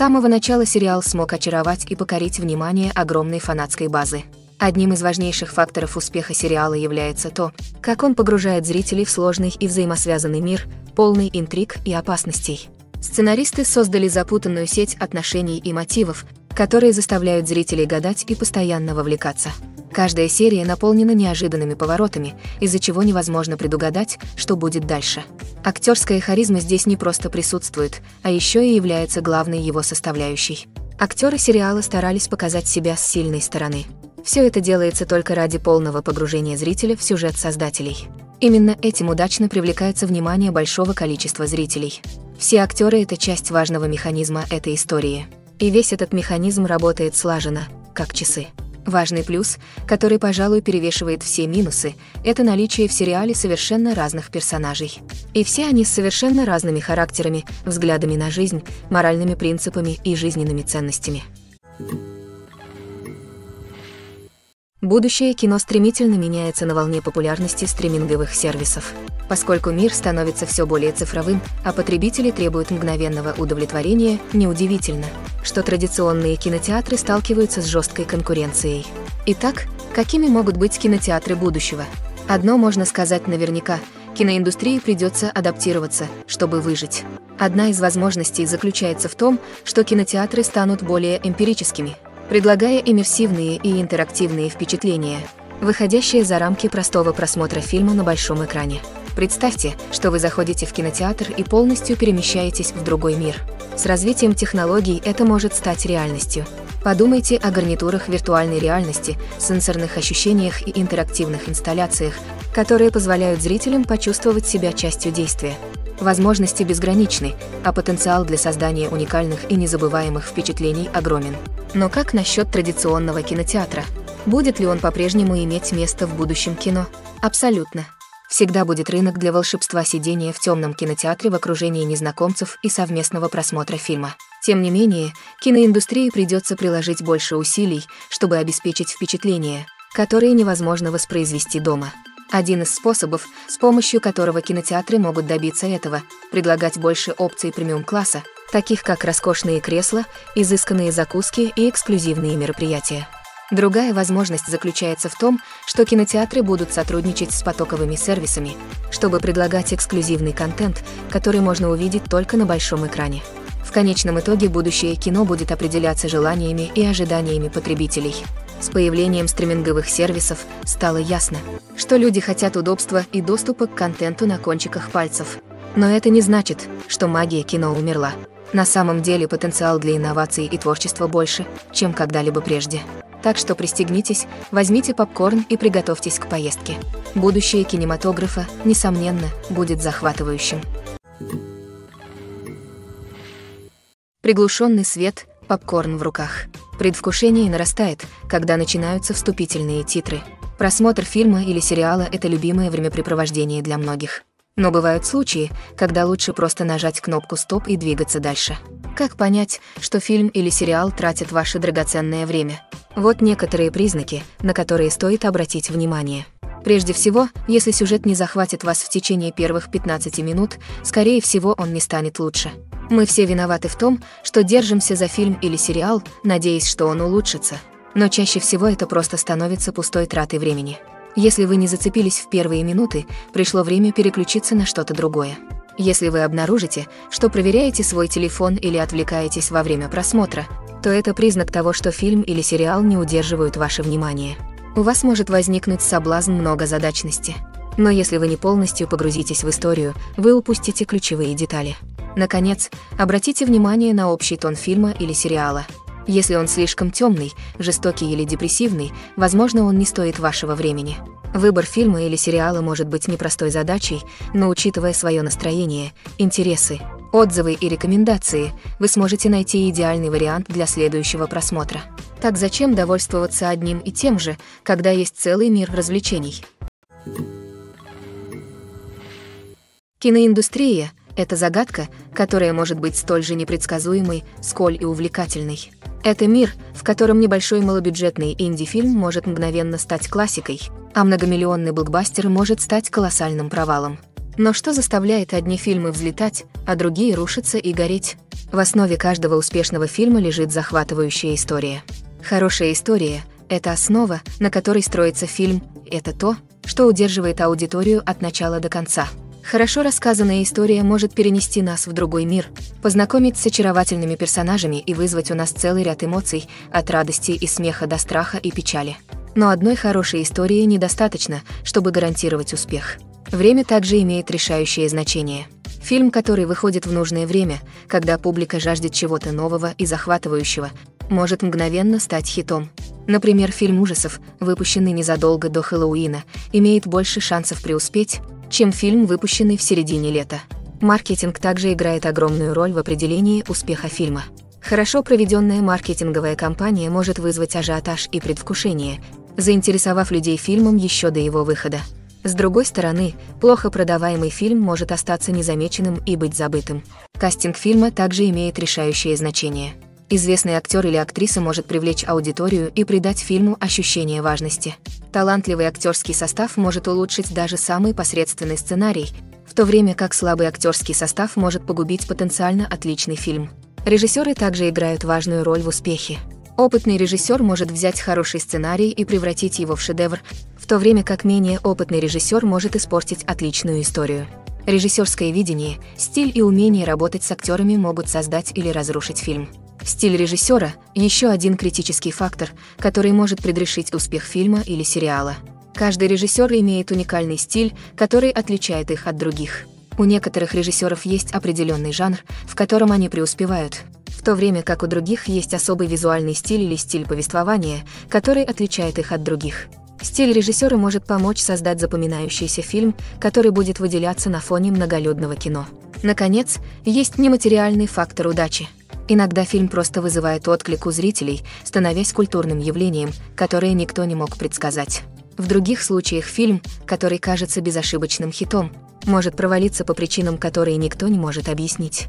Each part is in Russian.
самого начала сериал смог очаровать и покорить внимание огромной фанатской базы. Одним из важнейших факторов успеха сериала является то, как он погружает зрителей в сложный и взаимосвязанный мир, полный интриг и опасностей. Сценаристы создали запутанную сеть отношений и мотивов, которые заставляют зрителей гадать и постоянно вовлекаться. Каждая серия наполнена неожиданными поворотами, из-за чего невозможно предугадать, что будет дальше. Актерская харизма здесь не просто присутствует, а еще и является главной его составляющей. Актеры сериала старались показать себя с сильной стороны. Все это делается только ради полного погружения зрителя в сюжет создателей. Именно этим удачно привлекается внимание большого количества зрителей. Все актеры – это часть важного механизма этой истории. И весь этот механизм работает слаженно, как часы. Важный плюс, который, пожалуй, перевешивает все минусы, это наличие в сериале совершенно разных персонажей. И все они с совершенно разными характерами, взглядами на жизнь, моральными принципами и жизненными ценностями. Будущее кино стремительно меняется на волне популярности стриминговых сервисов. Поскольку мир становится все более цифровым, а потребители требуют мгновенного удовлетворения, неудивительно, что традиционные кинотеатры сталкиваются с жесткой конкуренцией. Итак, какими могут быть кинотеатры будущего? Одно можно сказать наверняка – киноиндустрии придется адаптироваться, чтобы выжить. Одна из возможностей заключается в том, что кинотеатры станут более эмпирическими – предлагая иммерсивные и интерактивные впечатления, выходящие за рамки простого просмотра фильма на большом экране. Представьте, что вы заходите в кинотеатр и полностью перемещаетесь в другой мир. С развитием технологий это может стать реальностью. Подумайте о гарнитурах виртуальной реальности, сенсорных ощущениях и интерактивных инсталляциях, которые позволяют зрителям почувствовать себя частью действия. Возможности безграничны, а потенциал для создания уникальных и незабываемых впечатлений огромен. Но как насчет традиционного кинотеатра? Будет ли он по-прежнему иметь место в будущем кино? Абсолютно. Всегда будет рынок для волшебства сидения в темном кинотеатре в окружении незнакомцев и совместного просмотра фильма. Тем не менее, киноиндустрии придется приложить больше усилий, чтобы обеспечить впечатление, которое невозможно воспроизвести дома. Один из способов, с помощью которого кинотеатры могут добиться этого, предлагать больше опций премиум-класса, таких как роскошные кресла, изысканные закуски и эксклюзивные мероприятия. Другая возможность заключается в том, что кинотеатры будут сотрудничать с потоковыми сервисами, чтобы предлагать эксклюзивный контент, который можно увидеть только на большом экране. В конечном итоге будущее кино будет определяться желаниями и ожиданиями потребителей. С появлением стриминговых сервисов стало ясно, что люди хотят удобства и доступа к контенту на кончиках пальцев. Но это не значит, что магия кино умерла. На самом деле потенциал для инноваций и творчества больше, чем когда-либо прежде. Так что пристегнитесь, возьмите попкорн и приготовьтесь к поездке. Будущее кинематографа, несомненно, будет захватывающим. Приглушенный свет, попкорн в руках. Предвкушение нарастает, когда начинаются вступительные титры. Просмотр фильма или сериала – это любимое времяпрепровождение для многих. Но бывают случаи, когда лучше просто нажать кнопку «Стоп» и двигаться дальше. Как понять, что фильм или сериал тратит ваше драгоценное время? Вот некоторые признаки, на которые стоит обратить внимание. Прежде всего, если сюжет не захватит вас в течение первых 15 минут, скорее всего, он не станет лучше. Мы все виноваты в том, что держимся за фильм или сериал, надеясь, что он улучшится. Но чаще всего это просто становится пустой тратой времени. Если вы не зацепились в первые минуты, пришло время переключиться на что-то другое. Если вы обнаружите, что проверяете свой телефон или отвлекаетесь во время просмотра, то это признак того, что фильм или сериал не удерживают ваше внимание. У вас может возникнуть соблазн многозадачности. Но если вы не полностью погрузитесь в историю, вы упустите ключевые детали. Наконец, обратите внимание на общий тон фильма или сериала – если он слишком темный, жестокий или депрессивный, возможно, он не стоит вашего времени. Выбор фильма или сериала может быть непростой задачей, но учитывая свое настроение, интересы, отзывы и рекомендации, вы сможете найти идеальный вариант для следующего просмотра. Так зачем довольствоваться одним и тем же, когда есть целый мир развлечений? Киноиндустрия — это загадка, которая может быть столь же непредсказуемой, сколь и увлекательной. Это мир, в котором небольшой малобюджетный инди-фильм может мгновенно стать классикой, а многомиллионный блокбастер может стать колоссальным провалом. Но что заставляет одни фильмы взлетать, а другие рушиться и гореть? В основе каждого успешного фильма лежит захватывающая история. Хорошая история — это основа, на которой строится фильм, это то, что удерживает аудиторию от начала до конца. Хорошо рассказанная история может перенести нас в другой мир, познакомить с очаровательными персонажами и вызвать у нас целый ряд эмоций, от радости и смеха до страха и печали. Но одной хорошей истории недостаточно, чтобы гарантировать успех. Время также имеет решающее значение. Фильм, который выходит в нужное время, когда публика жаждет чего-то нового и захватывающего, может мгновенно стать хитом. Например, фильм ужасов, выпущенный незадолго до Хэллоуина, имеет больше шансов преуспеть, чем фильм, выпущенный в середине лета. Маркетинг также играет огромную роль в определении успеха фильма. Хорошо проведенная маркетинговая кампания может вызвать ажиотаж и предвкушение, заинтересовав людей фильмом еще до его выхода. С другой стороны, плохо продаваемый фильм может остаться незамеченным и быть забытым. Кастинг фильма также имеет решающее значение. Известный актер или актриса может привлечь аудиторию и придать фильму ощущение важности. Талантливый актерский состав может улучшить даже самый посредственный сценарий, в то время как слабый актерский состав может погубить потенциально отличный фильм. Режиссеры также играют важную роль в успехе. Опытный режиссер может взять хороший сценарий и превратить его в шедевр, в то время как менее опытный режиссер может испортить отличную историю. Режиссерское видение, стиль и умение работать с актерами могут создать или разрушить фильм. Стиль режиссера – еще один критический фактор, который может предрешить успех фильма или сериала. Каждый режиссер имеет уникальный стиль, который отличает их от других. У некоторых режиссеров есть определенный жанр, в котором они преуспевают, в то время как у других есть особый визуальный стиль или стиль повествования, который отличает их от других. Стиль режиссера может помочь создать запоминающийся фильм, который будет выделяться на фоне многолюдного кино. Наконец, есть нематериальный фактор удачи – Иногда фильм просто вызывает отклик у зрителей, становясь культурным явлением, которое никто не мог предсказать. В других случаях фильм, который кажется безошибочным хитом, может провалиться по причинам, которые никто не может объяснить.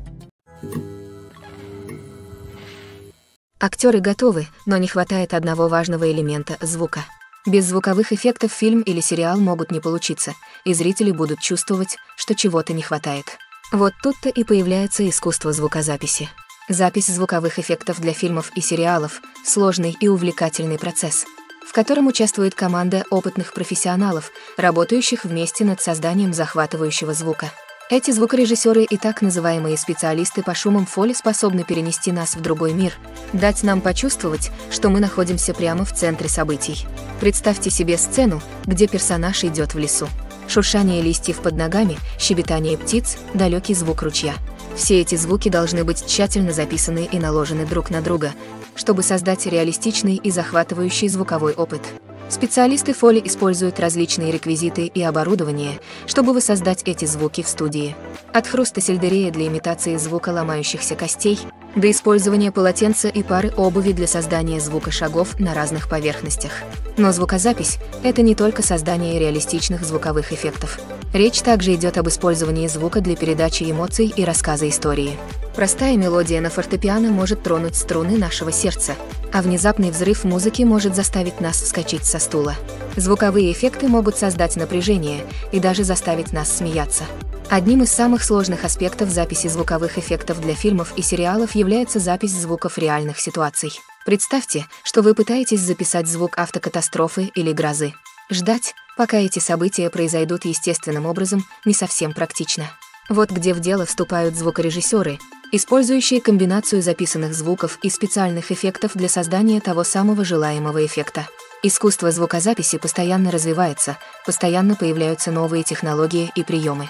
Актеры готовы, но не хватает одного важного элемента – звука. Без звуковых эффектов фильм или сериал могут не получиться, и зрители будут чувствовать, что чего-то не хватает. Вот тут-то и появляется искусство звукозаписи. Запись звуковых эффектов для фильмов и сериалов – сложный и увлекательный процесс, в котором участвует команда опытных профессионалов, работающих вместе над созданием захватывающего звука. Эти звукорежиссеры и так называемые специалисты по шумам фоли способны перенести нас в другой мир, дать нам почувствовать, что мы находимся прямо в центре событий. Представьте себе сцену, где персонаж идет в лесу. Шуршание листьев под ногами, щебетание птиц, далекий звук ручья – все эти звуки должны быть тщательно записаны и наложены друг на друга, чтобы создать реалистичный и захватывающий звуковой опыт. Специалисты Фоли используют различные реквизиты и оборудование, чтобы воссоздать эти звуки в студии. От хруста сельдерея для имитации звука ломающихся костей до использования полотенца и пары обуви для создания звука шагов на разных поверхностях. Но звукозапись — это не только создание реалистичных звуковых эффектов. Речь также идет об использовании звука для передачи эмоций и рассказа истории. Простая мелодия на фортепиано может тронуть струны нашего сердца, а внезапный взрыв музыки может заставить нас вскочить со стула. Звуковые эффекты могут создать напряжение и даже заставить нас смеяться. Одним из самых сложных аспектов записи звуковых эффектов для фильмов и сериалов является запись звуков реальных ситуаций. Представьте, что вы пытаетесь записать звук автокатастрофы или грозы. Ждать, пока эти события произойдут естественным образом, не совсем практично. Вот где в дело вступают звукорежиссеры, использующие комбинацию записанных звуков и специальных эффектов для создания того самого желаемого эффекта. Искусство звукозаписи постоянно развивается, постоянно появляются новые технологии и приемы.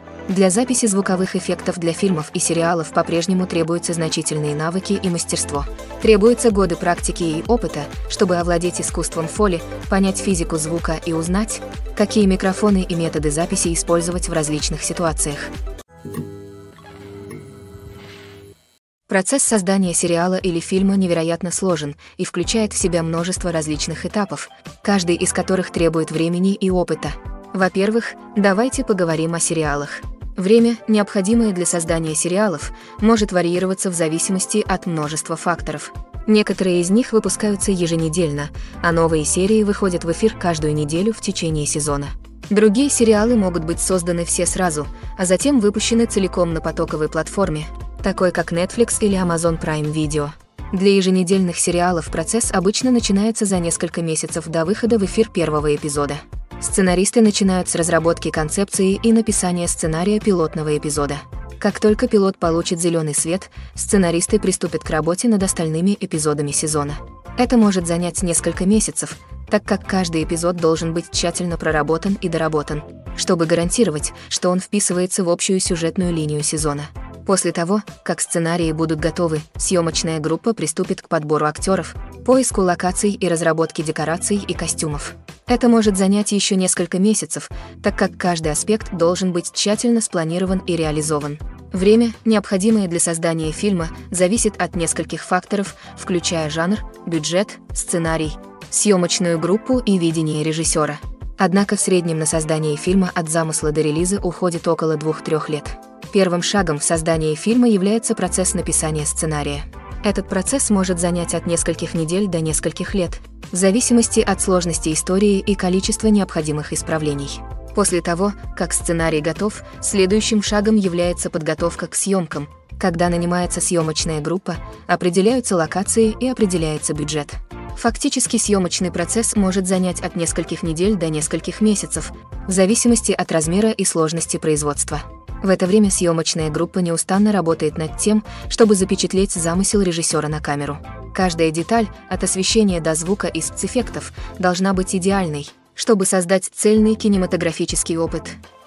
для записи звуковых эффектов для фильмов и сериалов по-прежнему требуются значительные навыки и мастерство. Требуются годы практики и опыта, чтобы овладеть искусством фоли, понять физику звука и узнать, какие микрофоны и методы записи использовать в различных ситуациях. Процесс создания сериала или фильма невероятно сложен и включает в себя множество различных этапов, каждый из которых требует времени и опыта. Во-первых, давайте поговорим о сериалах. Время, необходимое для создания сериалов, может варьироваться в зависимости от множества факторов. Некоторые из них выпускаются еженедельно, а новые серии выходят в эфир каждую неделю в течение сезона. Другие сериалы могут быть созданы все сразу, а затем выпущены целиком на потоковой платформе, такой как Netflix или Amazon Prime Video. Для еженедельных сериалов процесс обычно начинается за несколько месяцев до выхода в эфир первого эпизода. Сценаристы начинают с разработки концепции и написания сценария пилотного эпизода. Как только пилот получит зеленый свет, сценаристы приступят к работе над остальными эпизодами сезона. Это может занять несколько месяцев, так как каждый эпизод должен быть тщательно проработан и доработан, чтобы гарантировать, что он вписывается в общую сюжетную линию сезона. После того, как сценарии будут готовы, съемочная группа приступит к подбору актеров, поиску локаций и разработке декораций и костюмов. Это может занять еще несколько месяцев, так как каждый аспект должен быть тщательно спланирован и реализован. Время, необходимое для создания фильма, зависит от нескольких факторов, включая жанр, бюджет, сценарий, съемочную группу и видение режиссера. Однако в среднем на создание фильма от замысла до релиза уходит около 2-3 лет. Первым шагом в создании фильма является процесс написания сценария. Этот процесс может занять от нескольких недель до нескольких лет, в зависимости от сложности истории и количества необходимых исправлений. После того, как сценарий готов, следующим шагом является подготовка к съемкам, когда нанимается съемочная группа, определяются локации и определяется бюджет. Фактически съемочный процесс может занять от нескольких недель до нескольких месяцев, в зависимости от размера и сложности производства. В это время съемочная группа неустанно работает над тем, чтобы запечатлеть замысел режиссера на камеру. Каждая деталь, от освещения до звука и спецэффектов, должна быть идеальной, чтобы создать цельный кинематографический опыт.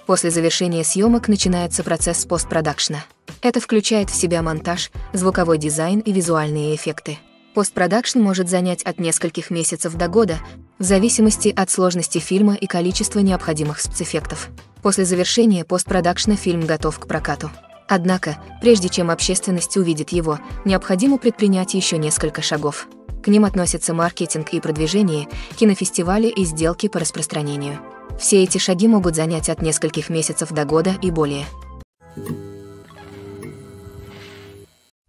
После завершения съемок начинается процесс постпродакшна. Это включает в себя монтаж, звуковой дизайн и визуальные эффекты. Постпродакшн может занять от нескольких месяцев до года, в зависимости от сложности фильма и количества необходимых спецэффектов. После завершения постпродакшна фильм готов к прокату. Однако, прежде чем общественность увидит его, необходимо предпринять еще несколько шагов. К ним относятся маркетинг и продвижение, кинофестивали и сделки по распространению. Все эти шаги могут занять от нескольких месяцев до года и более.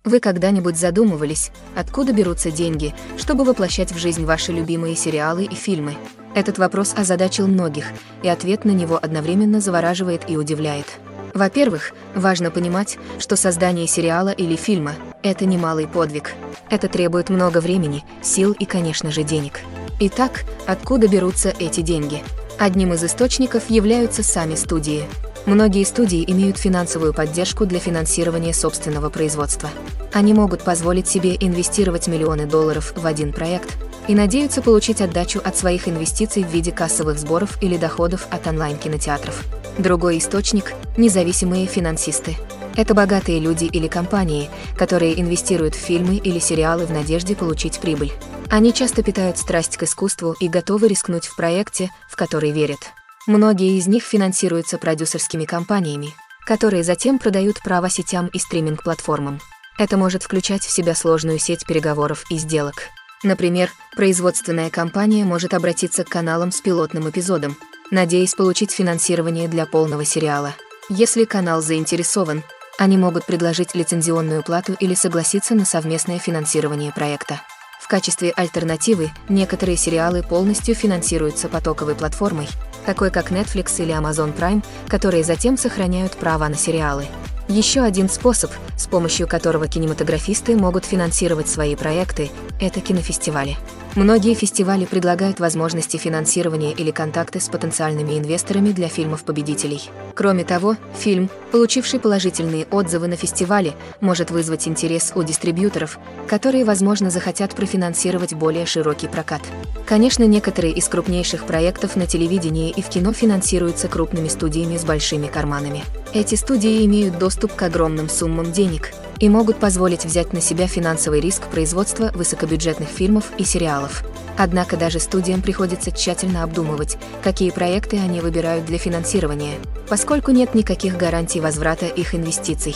Вы когда-нибудь задумывались, откуда берутся деньги, чтобы воплощать в жизнь ваши любимые сериалы и фильмы? Этот вопрос озадачил многих, и ответ на него одновременно завораживает и удивляет. Во-первых, важно понимать, что создание сериала или фильма – это немалый подвиг. Это требует много времени, сил и, конечно же, денег. Итак, откуда берутся эти деньги? Одним из источников являются сами студии – Многие студии имеют финансовую поддержку для финансирования собственного производства. Они могут позволить себе инвестировать миллионы долларов в один проект и надеются получить отдачу от своих инвестиций в виде кассовых сборов или доходов от онлайн-кинотеатров. Другой источник – независимые финансисты. Это богатые люди или компании, которые инвестируют в фильмы или сериалы в надежде получить прибыль. Они часто питают страсть к искусству и готовы рискнуть в проекте, в который верят. Многие из них финансируются продюсерскими компаниями, которые затем продают право сетям и стриминг-платформам. Это может включать в себя сложную сеть переговоров и сделок. Например, производственная компания может обратиться к каналам с пилотным эпизодом, надеясь получить финансирование для полного сериала. Если канал заинтересован, они могут предложить лицензионную плату или согласиться на совместное финансирование проекта. В качестве альтернативы некоторые сериалы полностью финансируются потоковой платформой, такой как Netflix или Amazon Prime, которые затем сохраняют права на сериалы. Еще один способ, с помощью которого кинематографисты могут финансировать свои проекты, это кинофестивали. Многие фестивали предлагают возможности финансирования или контакты с потенциальными инвесторами для фильмов-победителей. Кроме того, фильм, получивший положительные отзывы на фестивале, может вызвать интерес у дистрибьюторов, которые, возможно, захотят профинансировать более широкий прокат. Конечно, некоторые из крупнейших проектов на телевидении и в кино финансируются крупными студиями с большими карманами. Эти студии имеют доступ к огромным суммам денег – и могут позволить взять на себя финансовый риск производства высокобюджетных фильмов и сериалов. Однако даже студиям приходится тщательно обдумывать, какие проекты они выбирают для финансирования, поскольку нет никаких гарантий возврата их инвестиций.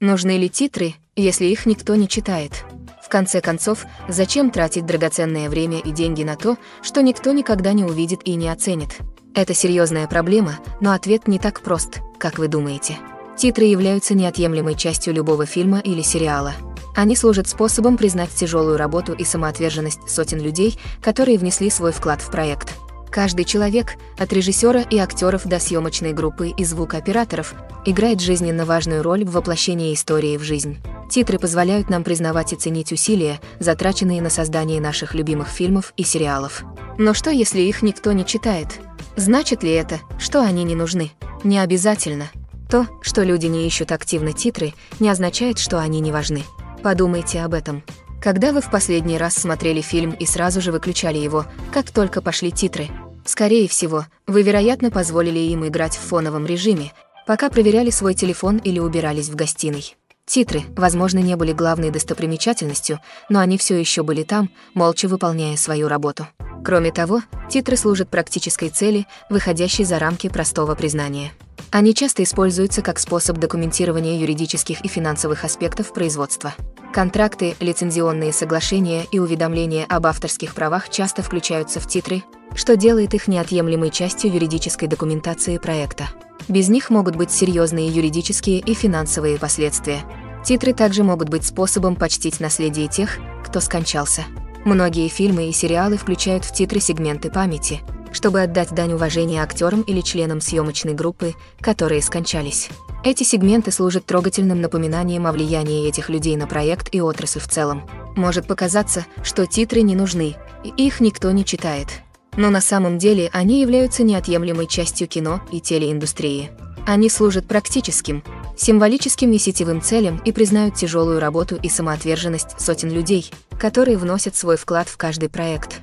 Нужны ли титры, если их никто не читает? В конце концов, зачем тратить драгоценное время и деньги на то, что никто никогда не увидит и не оценит? Это серьезная проблема, но ответ не так прост, как вы думаете. Титры являются неотъемлемой частью любого фильма или сериала. Они служат способом признать тяжелую работу и самоотверженность сотен людей, которые внесли свой вклад в проект. Каждый человек, от режиссера и актеров до съемочной группы и звукооператоров, играет жизненно важную роль в воплощении истории в жизнь. Титры позволяют нам признавать и ценить усилия, затраченные на создание наших любимых фильмов и сериалов. Но что, если их никто не читает? Значит ли это, что они не нужны? Не обязательно. То, что люди не ищут активно титры, не означает, что они не важны. Подумайте об этом. Когда вы в последний раз смотрели фильм и сразу же выключали его, как только пошли титры? Скорее всего, вы, вероятно, позволили им играть в фоновом режиме, пока проверяли свой телефон или убирались в гостиной. Титры, возможно, не были главной достопримечательностью, но они все еще были там, молча выполняя свою работу. Кроме того, титры служат практической цели, выходящей за рамки простого признания. Они часто используются как способ документирования юридических и финансовых аспектов производства. Контракты, лицензионные соглашения и уведомления об авторских правах часто включаются в титры, что делает их неотъемлемой частью юридической документации проекта. Без них могут быть серьезные юридические и финансовые последствия. Титры также могут быть способом почтить наследие тех, кто скончался. Многие фильмы и сериалы включают в титры сегменты памяти, чтобы отдать дань уважения актерам или членам съемочной группы, которые скончались. Эти сегменты служат трогательным напоминанием о влиянии этих людей на проект и отрасль в целом. Может показаться, что титры не нужны, и их никто не читает. Но на самом деле они являются неотъемлемой частью кино и телеиндустрии. Они служат практическим, символическим и сетевым целям и признают тяжелую работу и самоотверженность сотен людей, которые вносят свой вклад в каждый проект.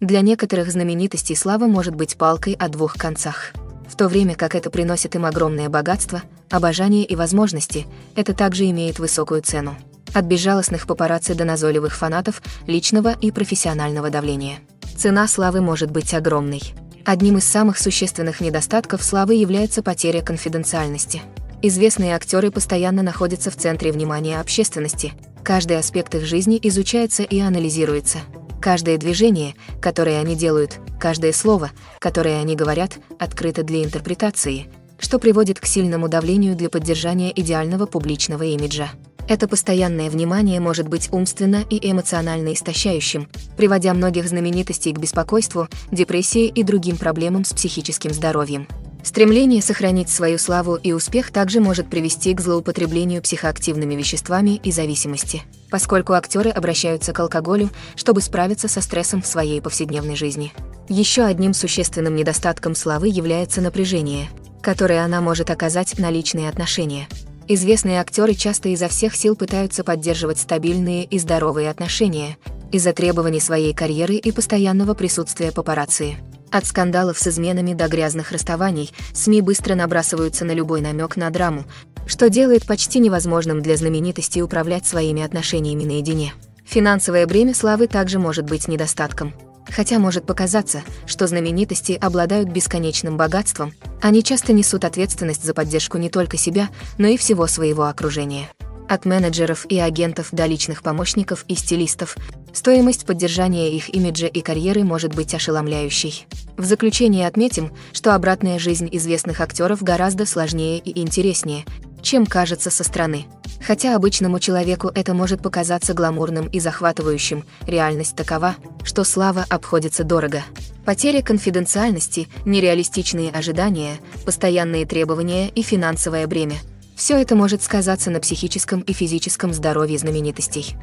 Для некоторых знаменитостей слава может быть палкой о двух концах. В то время как это приносит им огромное богатство, обожание и возможности, это также имеет высокую цену. От безжалостных папарацци до назойливых фанатов, личного и профессионального давления. Цена славы может быть огромной. Одним из самых существенных недостатков славы является потеря конфиденциальности. Известные актеры постоянно находятся в центре внимания общественности. Каждый аспект их жизни изучается и анализируется. Каждое движение, которое они делают, каждое слово, которое они говорят, открыто для интерпретации, что приводит к сильному давлению для поддержания идеального публичного имиджа. Это постоянное внимание может быть умственно и эмоционально истощающим, приводя многих знаменитостей к беспокойству, депрессии и другим проблемам с психическим здоровьем. Стремление сохранить свою славу и успех также может привести к злоупотреблению психоактивными веществами и зависимости, поскольку актеры обращаются к алкоголю, чтобы справиться со стрессом в своей повседневной жизни. Еще одним существенным недостатком славы является напряжение, которое она может оказать на личные отношения – Известные актеры часто изо всех сил пытаются поддерживать стабильные и здоровые отношения из-за требований своей карьеры и постоянного присутствия папарацци. От скандалов с изменами до грязных расставаний СМИ быстро набрасываются на любой намек на драму, что делает почти невозможным для знаменитостей управлять своими отношениями наедине. Финансовое бремя славы также может быть недостатком. Хотя может показаться, что знаменитости обладают бесконечным богатством, они часто несут ответственность за поддержку не только себя, но и всего своего окружения. От менеджеров и агентов до личных помощников и стилистов, стоимость поддержания их имиджа и карьеры может быть ошеломляющей. В заключение отметим, что обратная жизнь известных актеров гораздо сложнее и интереснее, чем кажется со стороны. Хотя обычному человеку это может показаться гламурным и захватывающим, реальность такова, что слава обходится дорого. Потеря конфиденциальности, нереалистичные ожидания, постоянные требования и финансовое бремя – все это может сказаться на психическом и физическом здоровье знаменитостей.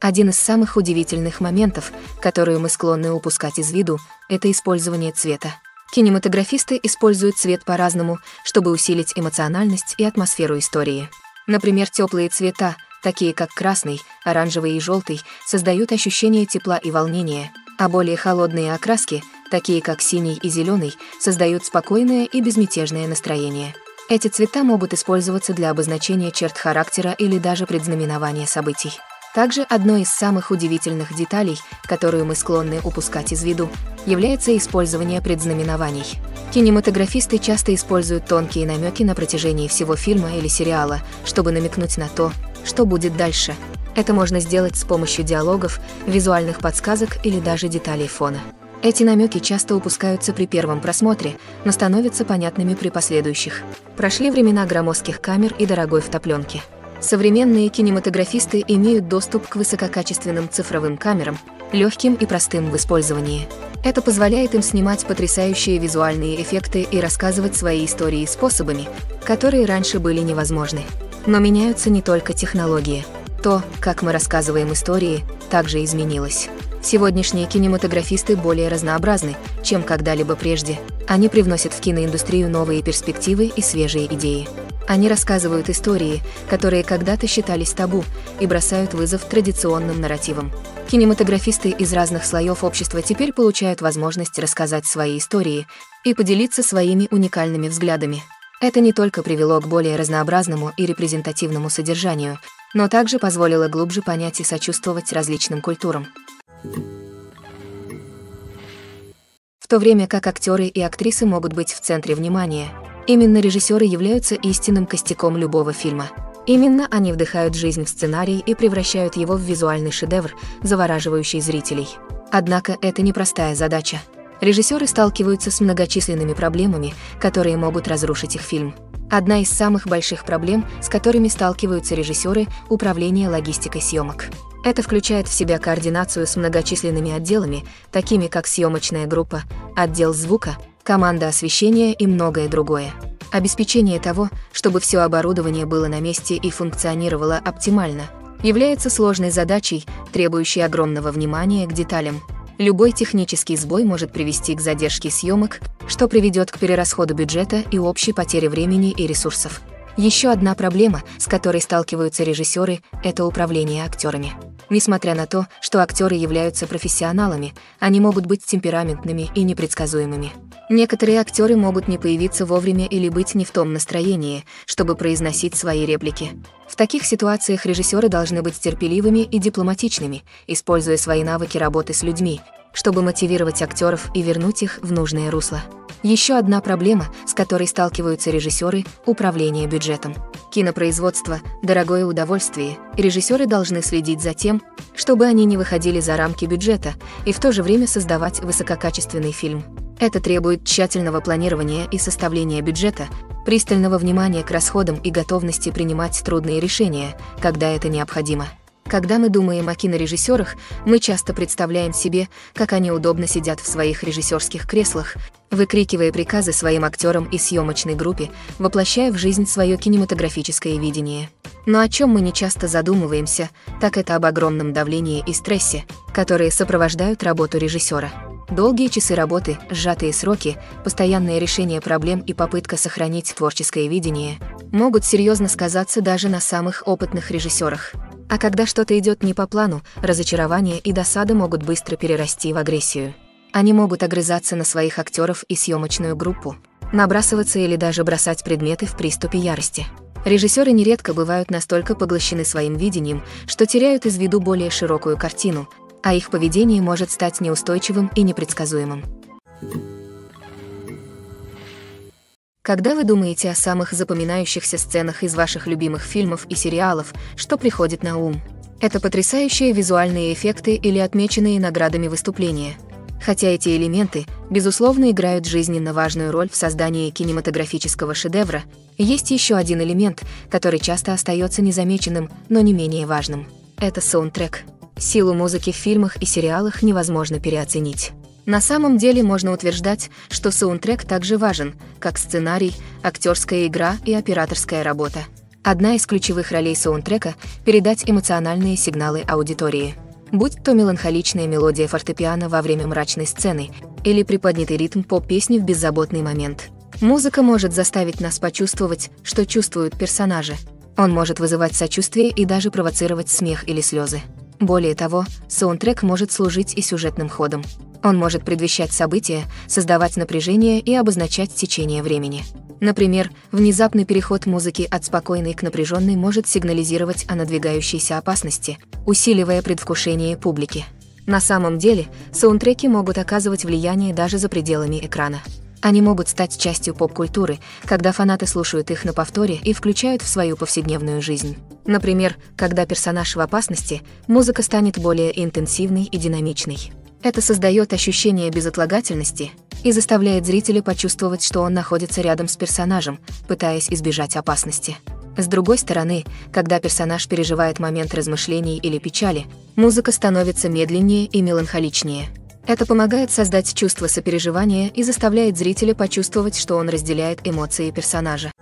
Один из самых удивительных моментов, которые мы склонны упускать из виду, это использование цвета. Кинематографисты используют цвет по-разному, чтобы усилить эмоциональность и атмосферу истории. Например, теплые цвета, такие как красный, оранжевый и желтый, создают ощущение тепла и волнения, а более холодные окраски, такие как синий и зеленый, создают спокойное и безмятежное настроение. Эти цвета могут использоваться для обозначения черт характера или даже предзнаменования событий. Также одной из самых удивительных деталей, которую мы склонны упускать из виду, является использование предзнаменований. Кинематографисты часто используют тонкие намеки на протяжении всего фильма или сериала, чтобы намекнуть на то, что будет дальше. Это можно сделать с помощью диалогов, визуальных подсказок или даже деталей фона. Эти намеки часто упускаются при первом просмотре, но становятся понятными при последующих. Прошли времена громоздких камер и дорогой втопленки. Современные кинематографисты имеют доступ к высококачественным цифровым камерам, легким и простым в использовании. Это позволяет им снимать потрясающие визуальные эффекты и рассказывать свои истории способами, которые раньше были невозможны. Но меняются не только технологии. То, как мы рассказываем истории, также изменилось. Сегодняшние кинематографисты более разнообразны, чем когда-либо прежде. Они привносят в киноиндустрию новые перспективы и свежие идеи. Они рассказывают истории, которые когда-то считались табу, и бросают вызов традиционным нарративам. Кинематографисты из разных слоев общества теперь получают возможность рассказать свои истории и поделиться своими уникальными взглядами. Это не только привело к более разнообразному и репрезентативному содержанию, но также позволило глубже понять и сочувствовать различным культурам. В то время как актеры и актрисы могут быть в центре внимания – Именно режиссеры являются истинным костяком любого фильма. Именно они вдыхают жизнь в сценарий и превращают его в визуальный шедевр, завораживающий зрителей. Однако это непростая задача. Режиссеры сталкиваются с многочисленными проблемами, которые могут разрушить их фильм. Одна из самых больших проблем, с которыми сталкиваются режиссеры – управление логистикой съемок. Это включает в себя координацию с многочисленными отделами, такими как съемочная группа, отдел звука, команда освещения и многое другое. Обеспечение того, чтобы все оборудование было на месте и функционировало оптимально, является сложной задачей, требующей огромного внимания к деталям. Любой технический сбой может привести к задержке съемок, что приведет к перерасходу бюджета и общей потере времени и ресурсов. Еще одна проблема, с которой сталкиваются режиссеры, это управление актерами. Несмотря на то, что актеры являются профессионалами, они могут быть темпераментными и непредсказуемыми. Некоторые актеры могут не появиться вовремя или быть не в том настроении, чтобы произносить свои реплики. В таких ситуациях режиссеры должны быть терпеливыми и дипломатичными, используя свои навыки работы с людьми, чтобы мотивировать актеров и вернуть их в нужное русло. Еще одна проблема, с которой сталкиваются режиссеры – управление бюджетом. Кинопроизводство – дорогое удовольствие, режиссеры должны следить за тем, чтобы они не выходили за рамки бюджета и в то же время создавать высококачественный фильм. Это требует тщательного планирования и составления бюджета, пристального внимания к расходам и готовности принимать трудные решения, когда это необходимо. Когда мы думаем о кинорежиссерах, мы часто представляем себе, как они удобно сидят в своих режиссерских креслах, выкрикивая приказы своим актерам и съемочной группе, воплощая в жизнь свое кинематографическое видение. Но о чем мы не часто задумываемся, так это об огромном давлении и стрессе, которые сопровождают работу режиссера. Долгие часы работы, сжатые сроки, постоянное решение проблем и попытка сохранить творческое видение могут серьезно сказаться даже на самых опытных режиссерах. А когда что-то идет не по плану, разочарование и досада могут быстро перерасти в агрессию. Они могут огрызаться на своих актеров и съемочную группу, набрасываться или даже бросать предметы в приступе ярости. Режиссеры нередко бывают настолько поглощены своим видением, что теряют из виду более широкую картину, а их поведение может стать неустойчивым и непредсказуемым. Когда вы думаете о самых запоминающихся сценах из ваших любимых фильмов и сериалов, что приходит на ум? Это потрясающие визуальные эффекты или отмеченные наградами выступления. Хотя эти элементы, безусловно, играют жизненно важную роль в создании кинематографического шедевра, есть еще один элемент, который часто остается незамеченным, но не менее важным. Это саундтрек. Силу музыки в фильмах и сериалах невозможно переоценить. На самом деле можно утверждать, что саундтрек также важен, как сценарий, актерская игра и операторская работа. Одна из ключевых ролей саундтрека – передать эмоциональные сигналы аудитории. Будь то меланхоличная мелодия фортепиано во время мрачной сцены или приподнятый ритм поп-песни в беззаботный момент. Музыка может заставить нас почувствовать, что чувствуют персонажи. Он может вызывать сочувствие и даже провоцировать смех или слезы. Более того, саундтрек может служить и сюжетным ходом. Он может предвещать события, создавать напряжение и обозначать течение времени. Например, внезапный переход музыки от спокойной к напряженной может сигнализировать о надвигающейся опасности, усиливая предвкушение публики. На самом деле, саундтреки могут оказывать влияние даже за пределами экрана. Они могут стать частью поп-культуры, когда фанаты слушают их на повторе и включают в свою повседневную жизнь. Например, когда персонаж в опасности, музыка станет более интенсивной и динамичной. Это создает ощущение безотлагательности и заставляет зрителя почувствовать, что он находится рядом с персонажем, пытаясь избежать опасности. С другой стороны, когда персонаж переживает момент размышлений или печали, музыка становится медленнее и меланхоличнее. Это помогает создать чувство сопереживания и заставляет зрителя почувствовать, что он разделяет эмоции персонажа.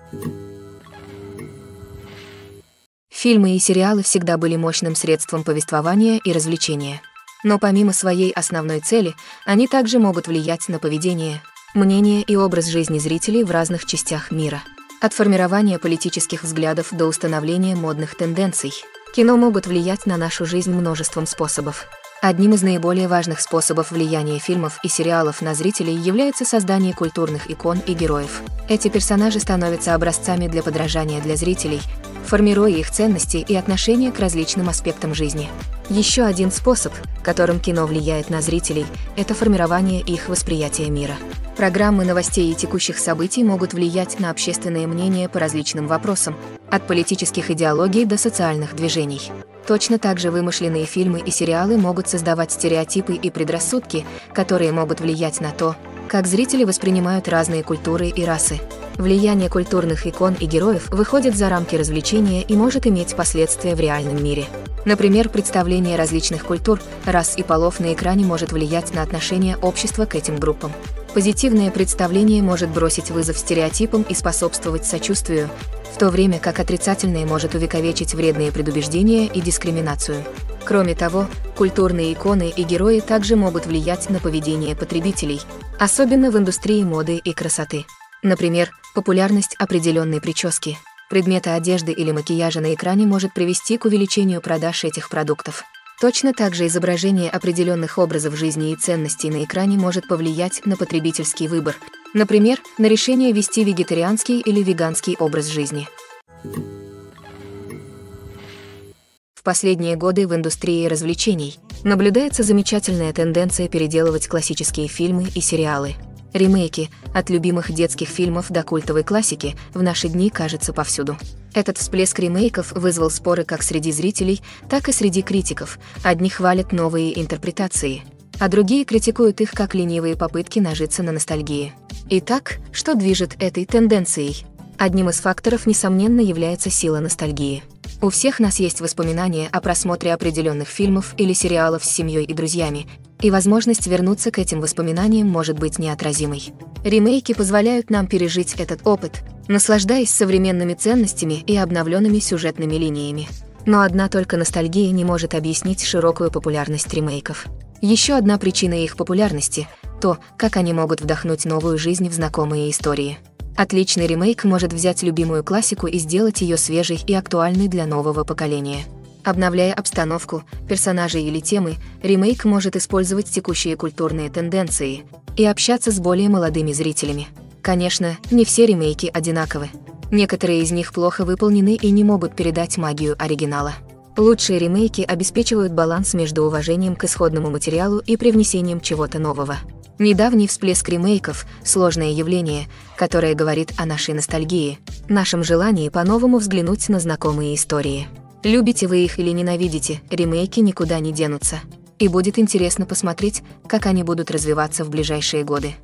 Фильмы и сериалы всегда были мощным средством повествования и развлечения. Но помимо своей основной цели, они также могут влиять на поведение, мнение и образ жизни зрителей в разных частях мира. От формирования политических взглядов до установления модных тенденций. Кино могут влиять на нашу жизнь множеством способов. Одним из наиболее важных способов влияния фильмов и сериалов на зрителей является создание культурных икон и героев. Эти персонажи становятся образцами для подражания для зрителей, формируя их ценности и отношения к различным аспектам жизни. Еще один способ, которым кино влияет на зрителей, это формирование их восприятия мира. Программы новостей и текущих событий могут влиять на общественное мнение по различным вопросам, от политических идеологий до социальных движений. Точно так же вымышленные фильмы и сериалы могут создавать стереотипы и предрассудки, которые могут влиять на то, как зрители воспринимают разные культуры и расы. Влияние культурных икон и героев выходит за рамки развлечения и может иметь последствия в реальном мире. Например, представление различных культур, рас и полов на экране может влиять на отношение общества к этим группам. Позитивное представление может бросить вызов стереотипам и способствовать сочувствию, то время как отрицательное может увековечить вредные предубеждения и дискриминацию. Кроме того, культурные иконы и герои также могут влиять на поведение потребителей, особенно в индустрии моды и красоты. Например, популярность определенной прически, предмета одежды или макияжа на экране может привести к увеличению продаж этих продуктов. Точно так же изображение определенных образов жизни и ценностей на экране может повлиять на потребительский выбор, например, на решение вести вегетарианский или веганский образ жизни. В последние годы в индустрии развлечений наблюдается замечательная тенденция переделывать классические фильмы и сериалы. Ремейки, от любимых детских фильмов до культовой классики, в наши дни кажется повсюду. Этот всплеск ремейков вызвал споры как среди зрителей, так и среди критиков. Одни хвалят новые интерпретации, а другие критикуют их как ленивые попытки нажиться на ностальгии. Итак, что движет этой тенденцией? Одним из факторов, несомненно, является сила ностальгии. У всех нас есть воспоминания о просмотре определенных фильмов или сериалов с семьей и друзьями, и возможность вернуться к этим воспоминаниям может быть неотразимой. Ремейки позволяют нам пережить этот опыт, наслаждаясь современными ценностями и обновленными сюжетными линиями. Но одна только ностальгия не может объяснить широкую популярность ремейков. Еще одна причина их популярности – то, как они могут вдохнуть новую жизнь в знакомые истории. Отличный ремейк может взять любимую классику и сделать ее свежей и актуальной для нового поколения. Обновляя обстановку, персонажей или темы, ремейк может использовать текущие культурные тенденции и общаться с более молодыми зрителями. Конечно, не все ремейки одинаковы. Некоторые из них плохо выполнены и не могут передать магию оригинала. Лучшие ремейки обеспечивают баланс между уважением к исходному материалу и привнесением чего-то нового. Недавний всплеск ремейков – сложное явление, которое говорит о нашей ностальгии, нашем желании по-новому взглянуть на знакомые истории. Любите вы их или ненавидите, ремейки никуда не денутся. И будет интересно посмотреть, как они будут развиваться в ближайшие годы.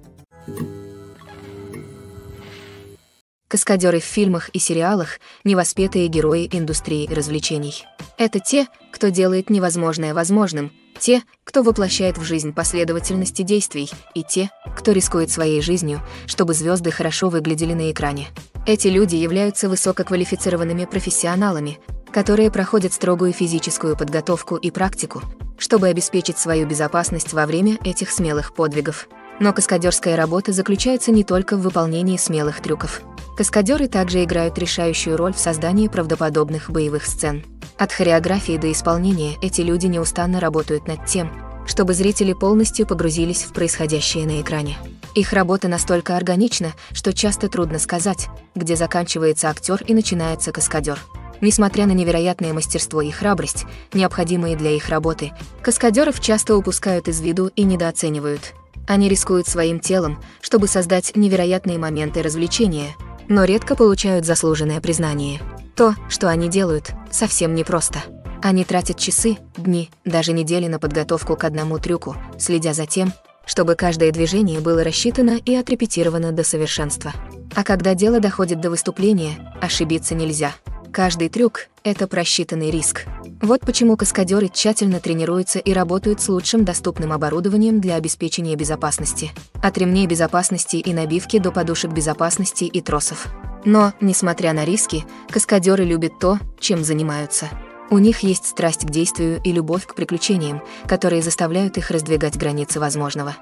Каскадеры в фильмах и сериалах – невоспетые герои индустрии развлечений. Это те, кто делает невозможное возможным – те, кто воплощает в жизнь последовательности действий, и те, кто рискует своей жизнью, чтобы звезды хорошо выглядели на экране. Эти люди являются высококвалифицированными профессионалами, которые проходят строгую физическую подготовку и практику, чтобы обеспечить свою безопасность во время этих смелых подвигов. Но каскадерская работа заключается не только в выполнении смелых трюков. Каскадеры также играют решающую роль в создании правдоподобных боевых сцен. От хореографии до исполнения эти люди неустанно работают над тем, чтобы зрители полностью погрузились в происходящее на экране. Их работа настолько органична, что часто трудно сказать, где заканчивается актер и начинается каскадер. Несмотря на невероятное мастерство и храбрость, необходимые для их работы, каскадеров часто упускают из виду и недооценивают. Они рискуют своим телом, чтобы создать невероятные моменты развлечения, но редко получают заслуженное признание. То, что они делают, совсем непросто. Они тратят часы, дни, даже недели на подготовку к одному трюку, следя за тем, чтобы каждое движение было рассчитано и отрепетировано до совершенства. А когда дело доходит до выступления, ошибиться нельзя. Каждый трюк — это просчитанный риск. Вот почему каскадеры тщательно тренируются и работают с лучшим доступным оборудованием для обеспечения безопасности. От ремней безопасности и набивки до подушек безопасности и тросов. Но, несмотря на риски, каскадеры любят то, чем занимаются. У них есть страсть к действию и любовь к приключениям, которые заставляют их раздвигать границы возможного.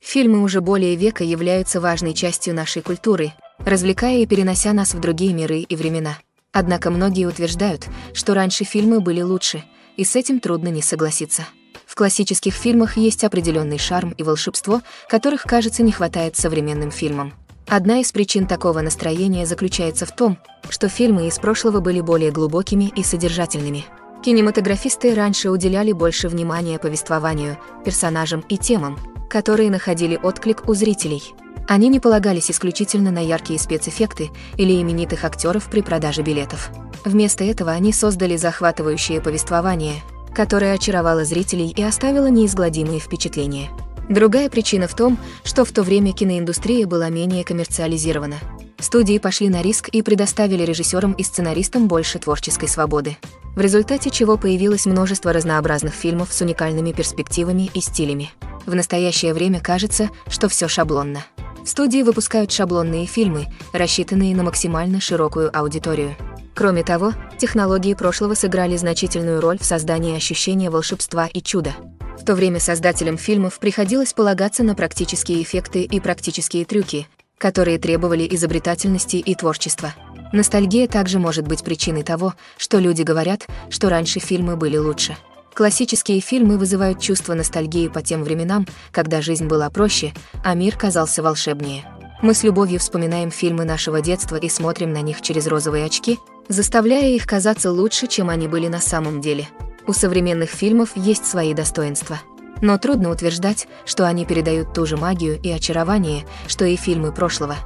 Фильмы уже более века являются важной частью нашей культуры, развлекая и перенося нас в другие миры и времена. Однако многие утверждают, что раньше фильмы были лучше, и с этим трудно не согласиться. В классических фильмах есть определенный шарм и волшебство, которых, кажется, не хватает современным фильмам. Одна из причин такого настроения заключается в том, что фильмы из прошлого были более глубокими и содержательными. Кинематографисты раньше уделяли больше внимания повествованию, персонажам и темам, которые находили отклик у зрителей. Они не полагались исключительно на яркие спецэффекты или именитых актеров при продаже билетов. Вместо этого они создали захватывающее повествование, которое очаровало зрителей и оставило неизгладимые впечатления. Другая причина в том, что в то время киноиндустрия была менее коммерциализирована. Студии пошли на риск и предоставили режиссерам и сценаристам больше творческой свободы, в результате чего появилось множество разнообразных фильмов с уникальными перспективами и стилями. В настоящее время кажется, что все шаблонно. Студии выпускают шаблонные фильмы, рассчитанные на максимально широкую аудиторию. Кроме того, технологии прошлого сыграли значительную роль в создании ощущения волшебства и чуда. В то время создателям фильмов приходилось полагаться на практические эффекты и практические трюки, которые требовали изобретательности и творчества. Ностальгия также может быть причиной того, что люди говорят, что раньше фильмы были лучше. Классические фильмы вызывают чувство ностальгии по тем временам, когда жизнь была проще, а мир казался волшебнее. Мы с любовью вспоминаем фильмы нашего детства и смотрим на них через розовые очки, заставляя их казаться лучше, чем они были на самом деле. У современных фильмов есть свои достоинства. Но трудно утверждать, что они передают ту же магию и очарование, что и фильмы прошлого.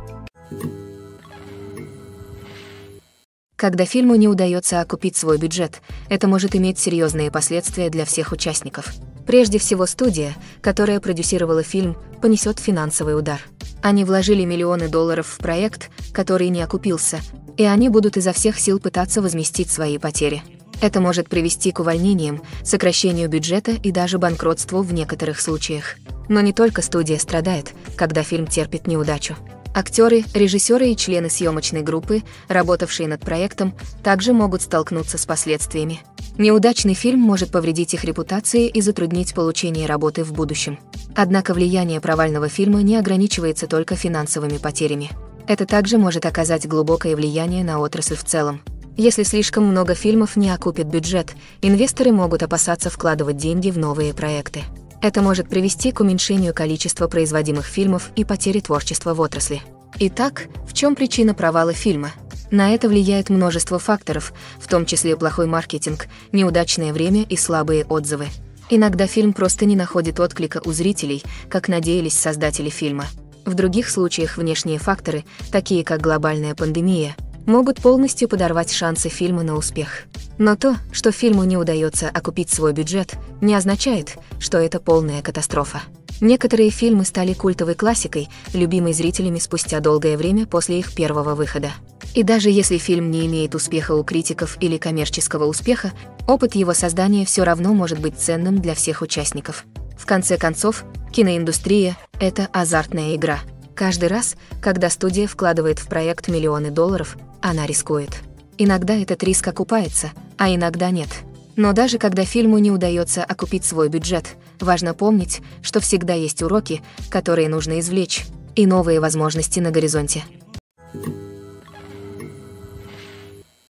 Когда фильму не удается окупить свой бюджет, это может иметь серьезные последствия для всех участников. Прежде всего студия, которая продюсировала фильм, понесет финансовый удар. Они вложили миллионы долларов в проект, который не окупился, и они будут изо всех сил пытаться возместить свои потери. Это может привести к увольнениям, сокращению бюджета и даже банкротству в некоторых случаях. Но не только студия страдает, когда фильм терпит неудачу. Актеры, режиссеры и члены съемочной группы, работавшие над проектом, также могут столкнуться с последствиями. Неудачный фильм может повредить их репутации и затруднить получение работы в будущем. Однако влияние провального фильма не ограничивается только финансовыми потерями. Это также может оказать глубокое влияние на отрасль в целом. Если слишком много фильмов не окупит бюджет, инвесторы могут опасаться вкладывать деньги в новые проекты. Это может привести к уменьшению количества производимых фильмов и потере творчества в отрасли. Итак, в чем причина провала фильма? На это влияет множество факторов, в том числе плохой маркетинг, неудачное время и слабые отзывы. Иногда фильм просто не находит отклика у зрителей, как надеялись создатели фильма. В других случаях внешние факторы, такие как глобальная пандемия, могут полностью подорвать шансы фильма на успех. Но то, что фильму не удается окупить свой бюджет, не означает, что это полная катастрофа. Некоторые фильмы стали культовой классикой, любимой зрителями спустя долгое время после их первого выхода. И даже если фильм не имеет успеха у критиков или коммерческого успеха, опыт его создания все равно может быть ценным для всех участников. В конце концов, киноиндустрия — это азартная игра. Каждый раз, когда студия вкладывает в проект миллионы долларов, она рискует. Иногда этот риск окупается, а иногда нет. Но даже когда фильму не удается окупить свой бюджет, важно помнить, что всегда есть уроки, которые нужно извлечь, и новые возможности на горизонте.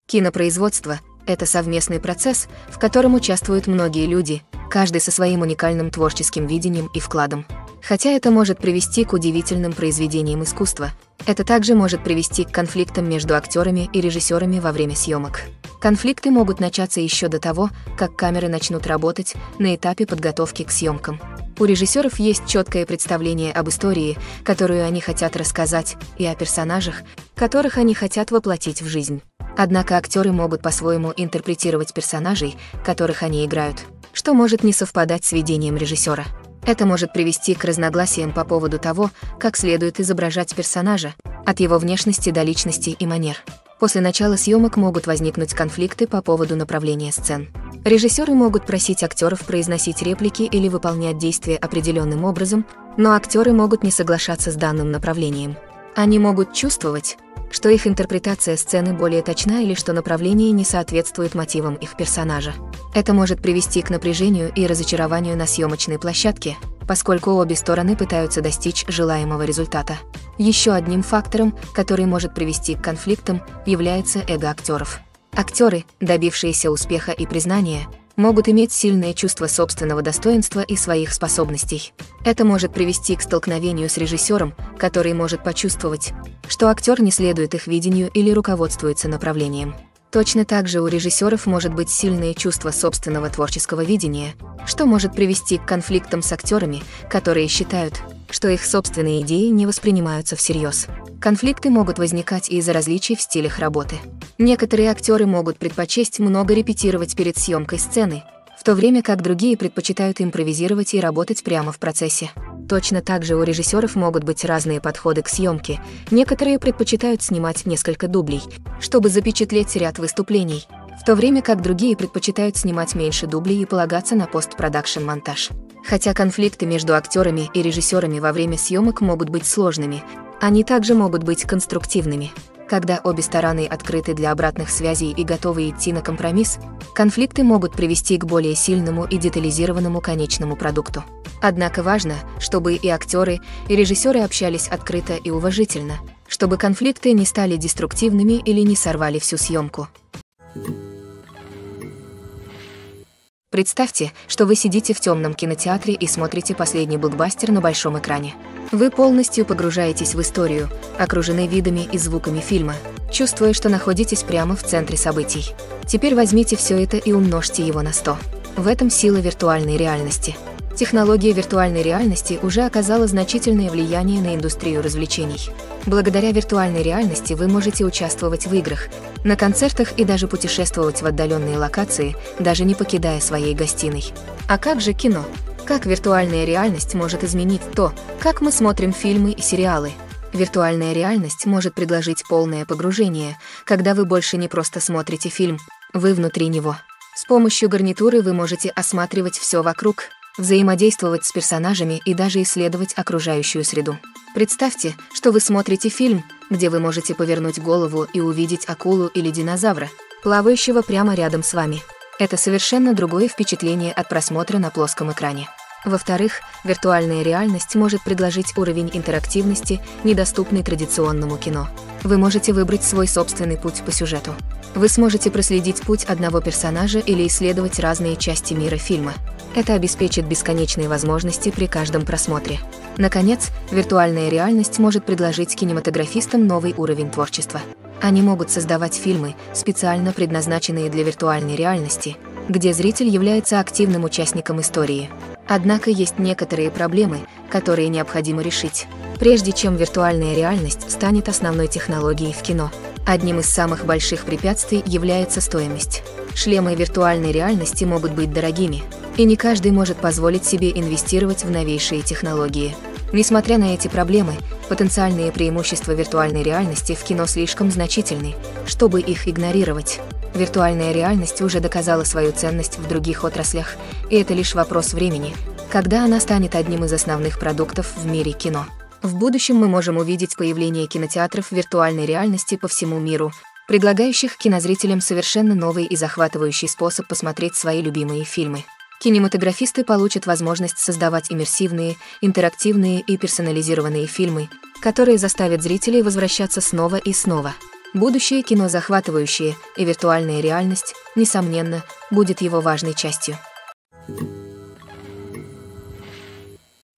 Кинопроизводство – Это совместный процесс, в котором участвуют многие люди, каждый со своим уникальным творческим видением и вкладом. Хотя это может привести к удивительным произведениям искусства, это также может привести к конфликтам между актерами и режиссерами во время съемок. Конфликты могут начаться еще до того, как камеры начнут работать на этапе подготовки к съемкам. У режиссеров есть четкое представление об истории, которую они хотят рассказать, и о персонажах, которых они хотят воплотить в жизнь. Однако актеры могут по-своему интерпретировать персонажей, которых они играют, что может не совпадать с видением режиссера. Это может привести к разногласиям по поводу того, как следует изображать персонажа, от его внешности до личности и манер. После начала съемок могут возникнуть конфликты по поводу направления сцен. Режиссеры могут просить актеров произносить реплики или выполнять действия определенным образом, но актеры могут не соглашаться с данным направлением. Они могут чувствовать, что их интерпретация сцены более точна или что направление не соответствует мотивам их персонажа. Это может привести к напряжению и разочарованию на съемочной площадке, поскольку обе стороны пытаются достичь желаемого результата. Еще одним фактором, который может привести к конфликтам, является эго актеров. Актеры, добившиеся успеха и признания, могут иметь сильное чувство собственного достоинства и своих способностей. Это может привести к столкновению с режиссером, который может почувствовать, что актер не следует их видению или руководствуется направлением. Точно так же у режиссеров может быть сильное чувство собственного творческого видения, что может привести к конфликтам с актерами, которые считают, что их собственные идеи не воспринимаются всерьез. Конфликты могут возникать из-за различий в стилях работы. Некоторые актеры могут предпочесть много репетировать перед съемкой сцены, в то время как другие предпочитают импровизировать и работать прямо в процессе. Точно так же у режиссеров могут быть разные подходы к съемке. Некоторые предпочитают снимать несколько дублей, чтобы запечатлеть ряд выступлений, в то время как другие предпочитают снимать меньше дублей и полагаться на постпродакшн-монтаж. Хотя конфликты между актерами и режиссерами во время съемок могут быть сложными, они также могут быть конструктивными. Когда обе стороны открыты для обратных связей и готовы идти на компромисс, конфликты могут привести к более сильному и детализированному конечному продукту. Однако важно, чтобы и актеры, и режиссеры общались открыто и уважительно, чтобы конфликты не стали деструктивными или не сорвали всю съемку. Представьте, что вы сидите в темном кинотеатре и смотрите последний блокбастер на большом экране. Вы полностью погружаетесь в историю, окружены видами и звуками фильма, чувствуя, что находитесь прямо в центре событий. Теперь возьмите все это и умножьте его на 100. В этом сила виртуальной реальности. Технология виртуальной реальности уже оказала значительное влияние на индустрию развлечений. Благодаря виртуальной реальности вы можете участвовать в играх, на концертах и даже путешествовать в отдаленные локации, даже не покидая своей гостиной. А как же кино? Как виртуальная реальность может изменить то, как мы смотрим фильмы и сериалы? Виртуальная реальность может предложить полное погружение, когда вы больше не просто смотрите фильм, вы внутри него. С помощью гарнитуры вы можете осматривать все вокруг, взаимодействовать с персонажами и даже исследовать окружающую среду. Представьте, что вы смотрите фильм, где вы можете повернуть голову и увидеть акулу или динозавра, плавающего прямо рядом с вами. Это совершенно другое впечатление от просмотра на плоском экране. Во-вторых, виртуальная реальность может предложить уровень интерактивности, недоступный традиционному кино. Вы можете выбрать свой собственный путь по сюжету. Вы сможете проследить путь одного персонажа или исследовать разные части мира фильма. Это обеспечит бесконечные возможности при каждом просмотре. Наконец, виртуальная реальность может предложить кинематографистам новый уровень творчества. Они могут создавать фильмы, специально предназначенные для виртуальной реальности, где зритель является активным участником истории. Однако есть некоторые проблемы, которые необходимо решить, прежде чем виртуальная реальность станет основной технологией в кино. Одним из самых больших препятствий является стоимость. Шлемы виртуальной реальности могут быть дорогими, и не каждый может позволить себе инвестировать в новейшие технологии. Несмотря на эти проблемы, потенциальные преимущества виртуальной реальности в кино слишком значительны, чтобы их игнорировать. Виртуальная реальность уже доказала свою ценность в других отраслях, и это лишь вопрос времени, когда она станет одним из основных продуктов в мире кино. В будущем мы можем увидеть появление кинотеатров виртуальной реальности по всему миру, предлагающих кинозрителям совершенно новый и захватывающий способ посмотреть свои любимые фильмы. Кинематографисты получат возможность создавать иммерсивные, интерактивные и персонализированные фильмы, которые заставят зрителей возвращаться снова и снова – Будущее кино захватывающее, и виртуальная реальность, несомненно, будет его важной частью.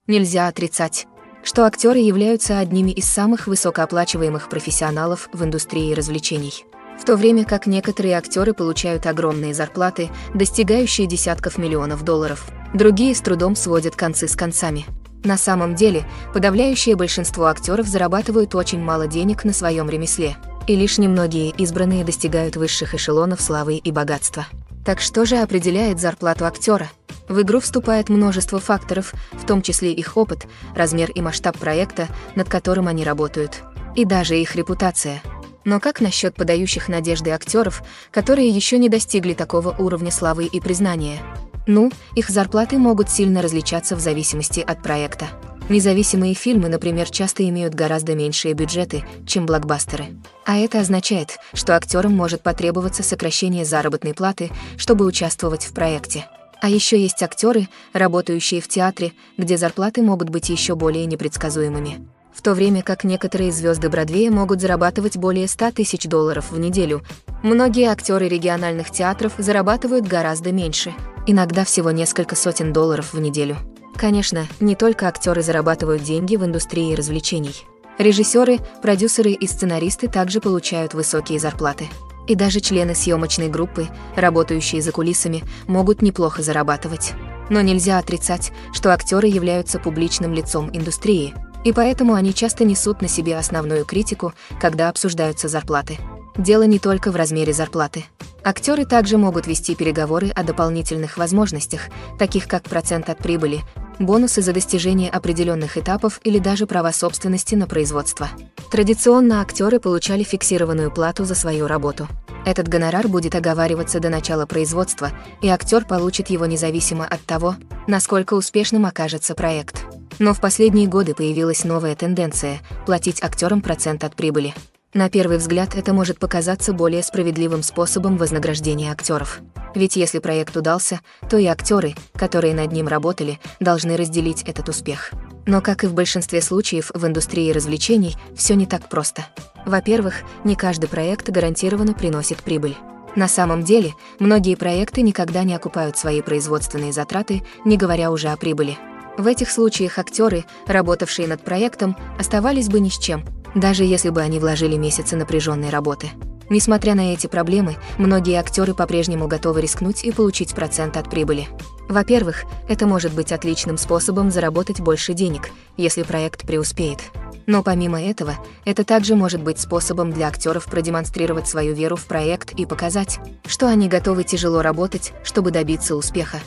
Нельзя отрицать, что актеры являются одними из самых высокооплачиваемых профессионалов в индустрии развлечений. В то время как некоторые актеры получают огромные зарплаты, достигающие десятков миллионов долларов, другие с трудом сводят концы с концами. На самом деле, подавляющее большинство актеров зарабатывают очень мало денег на своем ремесле, и лишь немногие избранные достигают высших эшелонов славы и богатства. Так что же определяет зарплату актера? В игру вступает множество факторов, в том числе их опыт, размер и масштаб проекта, над которым они работают, и даже их репутация. Но как насчет подающих надежды актеров, которые еще не достигли такого уровня славы и признания? Ну, их зарплаты могут сильно различаться в зависимости от проекта. Независимые фильмы, например, часто имеют гораздо меньшие бюджеты, чем блокбастеры. А это означает, что актерам может потребоваться сокращение заработной платы, чтобы участвовать в проекте. А еще есть актеры, работающие в театре, где зарплаты могут быть еще более непредсказуемыми. В то время как некоторые звезды Бродвея могут зарабатывать более 100 тысяч долларов в неделю, многие актеры региональных театров зарабатывают гораздо меньше, иногда всего несколько сотен долларов в неделю. Конечно, не только актеры зарабатывают деньги в индустрии развлечений. Режиссеры, продюсеры и сценаристы также получают высокие зарплаты. И даже члены съемочной группы, работающие за кулисами, могут неплохо зарабатывать. Но нельзя отрицать, что актеры являются публичным лицом индустрии, и поэтому они часто несут на себе основную критику, когда обсуждаются зарплаты. Дело не только в размере зарплаты. Актеры также могут вести переговоры о дополнительных возможностях, таких как процент от прибыли, бонусы за достижение определенных этапов или даже права собственности на производство. Традиционно актеры получали фиксированную плату за свою работу. Этот гонорар будет оговариваться до начала производства, и актер получит его независимо от того, насколько успешным окажется проект. Но в последние годы появилась новая тенденция – платить актерам процент от прибыли. На первый взгляд это может показаться более справедливым способом вознаграждения актеров. Ведь если проект удался, то и актеры, которые над ним работали, должны разделить этот успех. Но, как и в большинстве случаев в индустрии развлечений, все не так просто. Во-первых, не каждый проект гарантированно приносит прибыль. На самом деле, многие проекты никогда не окупают свои производственные затраты, не говоря уже о прибыли. В этих случаях актеры, работавшие над проектом, оставались бы ни с чем, даже если бы они вложили месяцы напряженной работы. Несмотря на эти проблемы, многие актеры по-прежнему готовы рискнуть и получить процент от прибыли. Во-первых, это может быть отличным способом заработать больше денег, если проект преуспеет. Но помимо этого, это также может быть способом для актеров продемонстрировать свою веру в проект и показать, что они готовы тяжело работать, чтобы добиться успеха.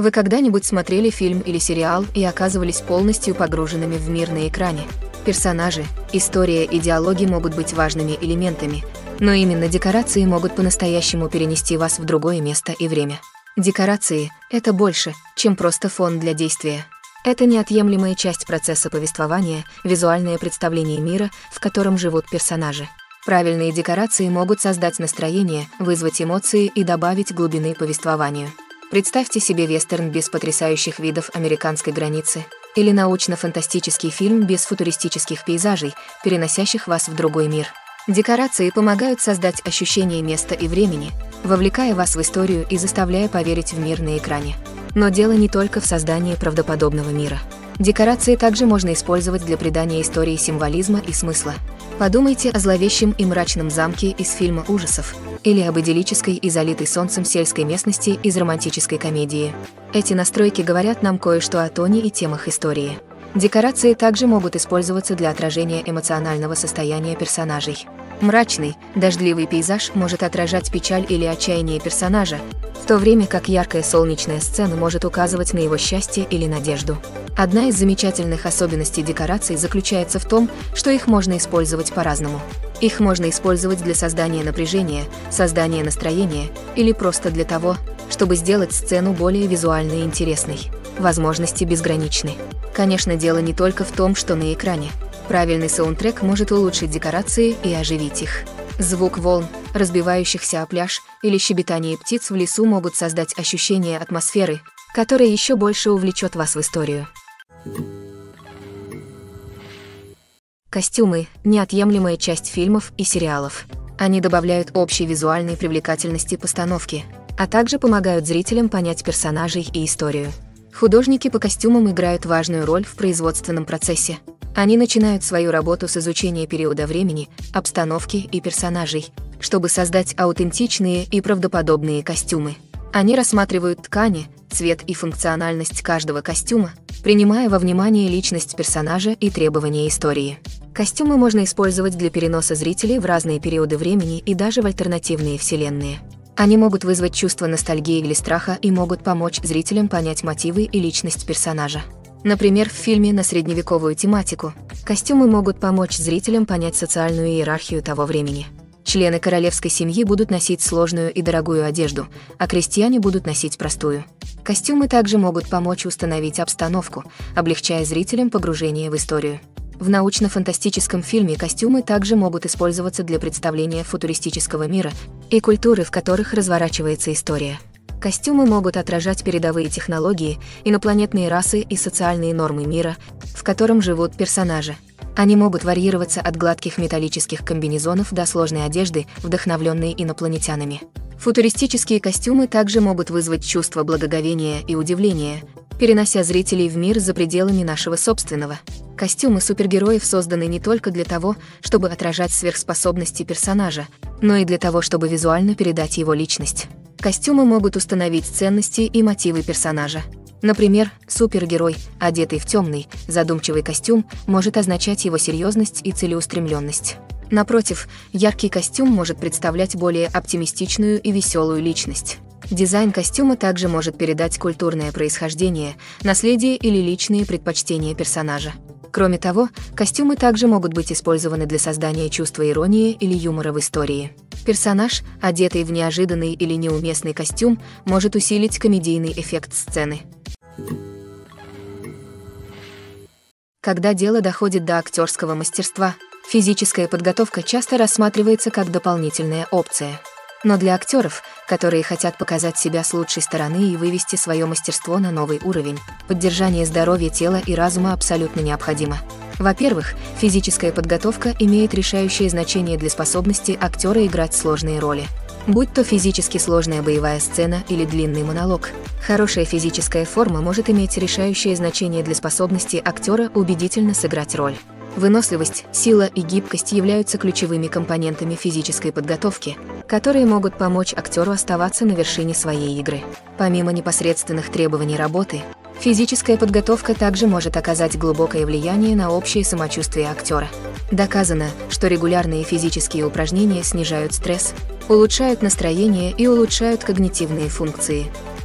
Вы когда-нибудь смотрели фильм или сериал и оказывались полностью погруженными в мир на экране? Персонажи, история и диалоги могут быть важными элементами, но именно декорации могут по-настоящему перенести вас в другое место и время. Декорации — это больше, чем просто фон для действия. Это неотъемлемая часть процесса повествования, визуальное представление мира, в котором живут персонажи. Правильные декорации могут создать настроение, вызвать эмоции и добавить глубины повествованию. Представьте себе вестерн без потрясающих видов американской границы или научно-фантастический фильм без футуристических пейзажей, переносящих вас в другой мир. Декорации помогают создать ощущение места и времени, вовлекая вас в историю и заставляя поверить в мир на экране. Но дело не только в создании правдоподобного мира. Декорации также можно использовать для придания истории символизма и смысла. Подумайте о зловещем и мрачном замке из фильма ужасов или об идиллической и залитой солнцем сельской местности из романтической комедии. Эти настройки говорят нам кое-что о тоне и темах истории. Декорации также могут использоваться для отражения эмоционального состояния персонажей. Мрачный, дождливый пейзаж может отражать печаль или отчаяние персонажа, в то время как яркая солнечная сцена может указывать на его счастье или надежду. Одна из замечательных особенностей декораций заключается в том, что их можно использовать по-разному. Их можно использовать для создания напряжения, создания настроения или просто для того, чтобы сделать сцену более визуально интересной. Возможности безграничны. Конечно, дело не только в том, что на экране. Правильный саундтрек может улучшить декорации и оживить их. Звук волн, разбивающихся о пляж, или щебетание птиц в лесу могут создать ощущение атмосферы, которая еще больше увлечет вас в историю. Костюмы – неотъемлемая часть фильмов и сериалов. Они добавляют общей визуальной привлекательности постановки, а также помогают зрителям понять персонажей и историю. Художники по костюмам играют важную роль в производственном процессе. Они начинают свою работу с изучения периода времени, обстановки и персонажей, чтобы создать аутентичные и правдоподобные костюмы. Они рассматривают ткани, цвет и функциональность каждого костюма, принимая во внимание личность персонажа и требования истории. Костюмы можно использовать для переноса зрителей в разные периоды времени и даже в альтернативные вселенные. Они могут вызвать чувство ностальгии или страха и могут помочь зрителям понять мотивы и личность персонажа. Например, в фильме на средневековую тематику костюмы могут помочь зрителям понять социальную иерархию того времени. Члены королевской семьи будут носить сложную и дорогую одежду, а крестьяне будут носить простую. Костюмы также могут помочь установить обстановку, облегчая зрителям погружение в историю. В научно-фантастическом фильме костюмы также могут использоваться для представления футуристического мира и культуры, в которых разворачивается история. Костюмы могут отражать передовые технологии, инопланетные расы и социальные нормы мира, в котором живут персонажи. Они могут варьироваться от гладких металлических комбинезонов до сложной одежды, вдохновленной инопланетянами. Футуристические костюмы также могут вызвать чувство благоговения и удивления, перенося зрителей в мир за пределами нашего собственного. Костюмы супергероев созданы не только для того, чтобы отражать сверхспособности персонажа, но и для того, чтобы визуально передать его личность. Костюмы могут установить ценности и мотивы персонажа. Например, супергерой, одетый в темный, задумчивый костюм, может означать его серьезность и целеустремленность. Напротив, яркий костюм может представлять более оптимистичную и веселую личность. Дизайн костюма также может передать культурное происхождение, наследие или личные предпочтения персонажа. Кроме того, костюмы также могут быть использованы для создания чувства иронии или юмора в истории. Персонаж, одетый в неожиданный или неуместный костюм, может усилить комедийный эффект сцены. Когда дело доходит до актерского мастерства, физическая подготовка часто рассматривается как дополнительная опция. Но для актеров, которые хотят показать себя с лучшей стороны и вывести свое мастерство на новый уровень, поддержание здоровья тела и разума абсолютно необходимо. Во-первых, физическая подготовка имеет решающее значение для способности актера играть сложные роли. Будь то физически сложная боевая сцена или длинный монолог, хорошая физическая форма может иметь решающее значение для способности актера убедительно сыграть роль. Выносливость, сила и гибкость являются ключевыми компонентами физической подготовки, которые могут помочь актеру оставаться на вершине своей игры. Помимо непосредственных требований работы, Физическая подготовка также может оказать глубокое влияние на общее самочувствие актера. Доказано, что регулярные физические упражнения снижают стресс, улучшают настроение и улучшают когнитивные функции.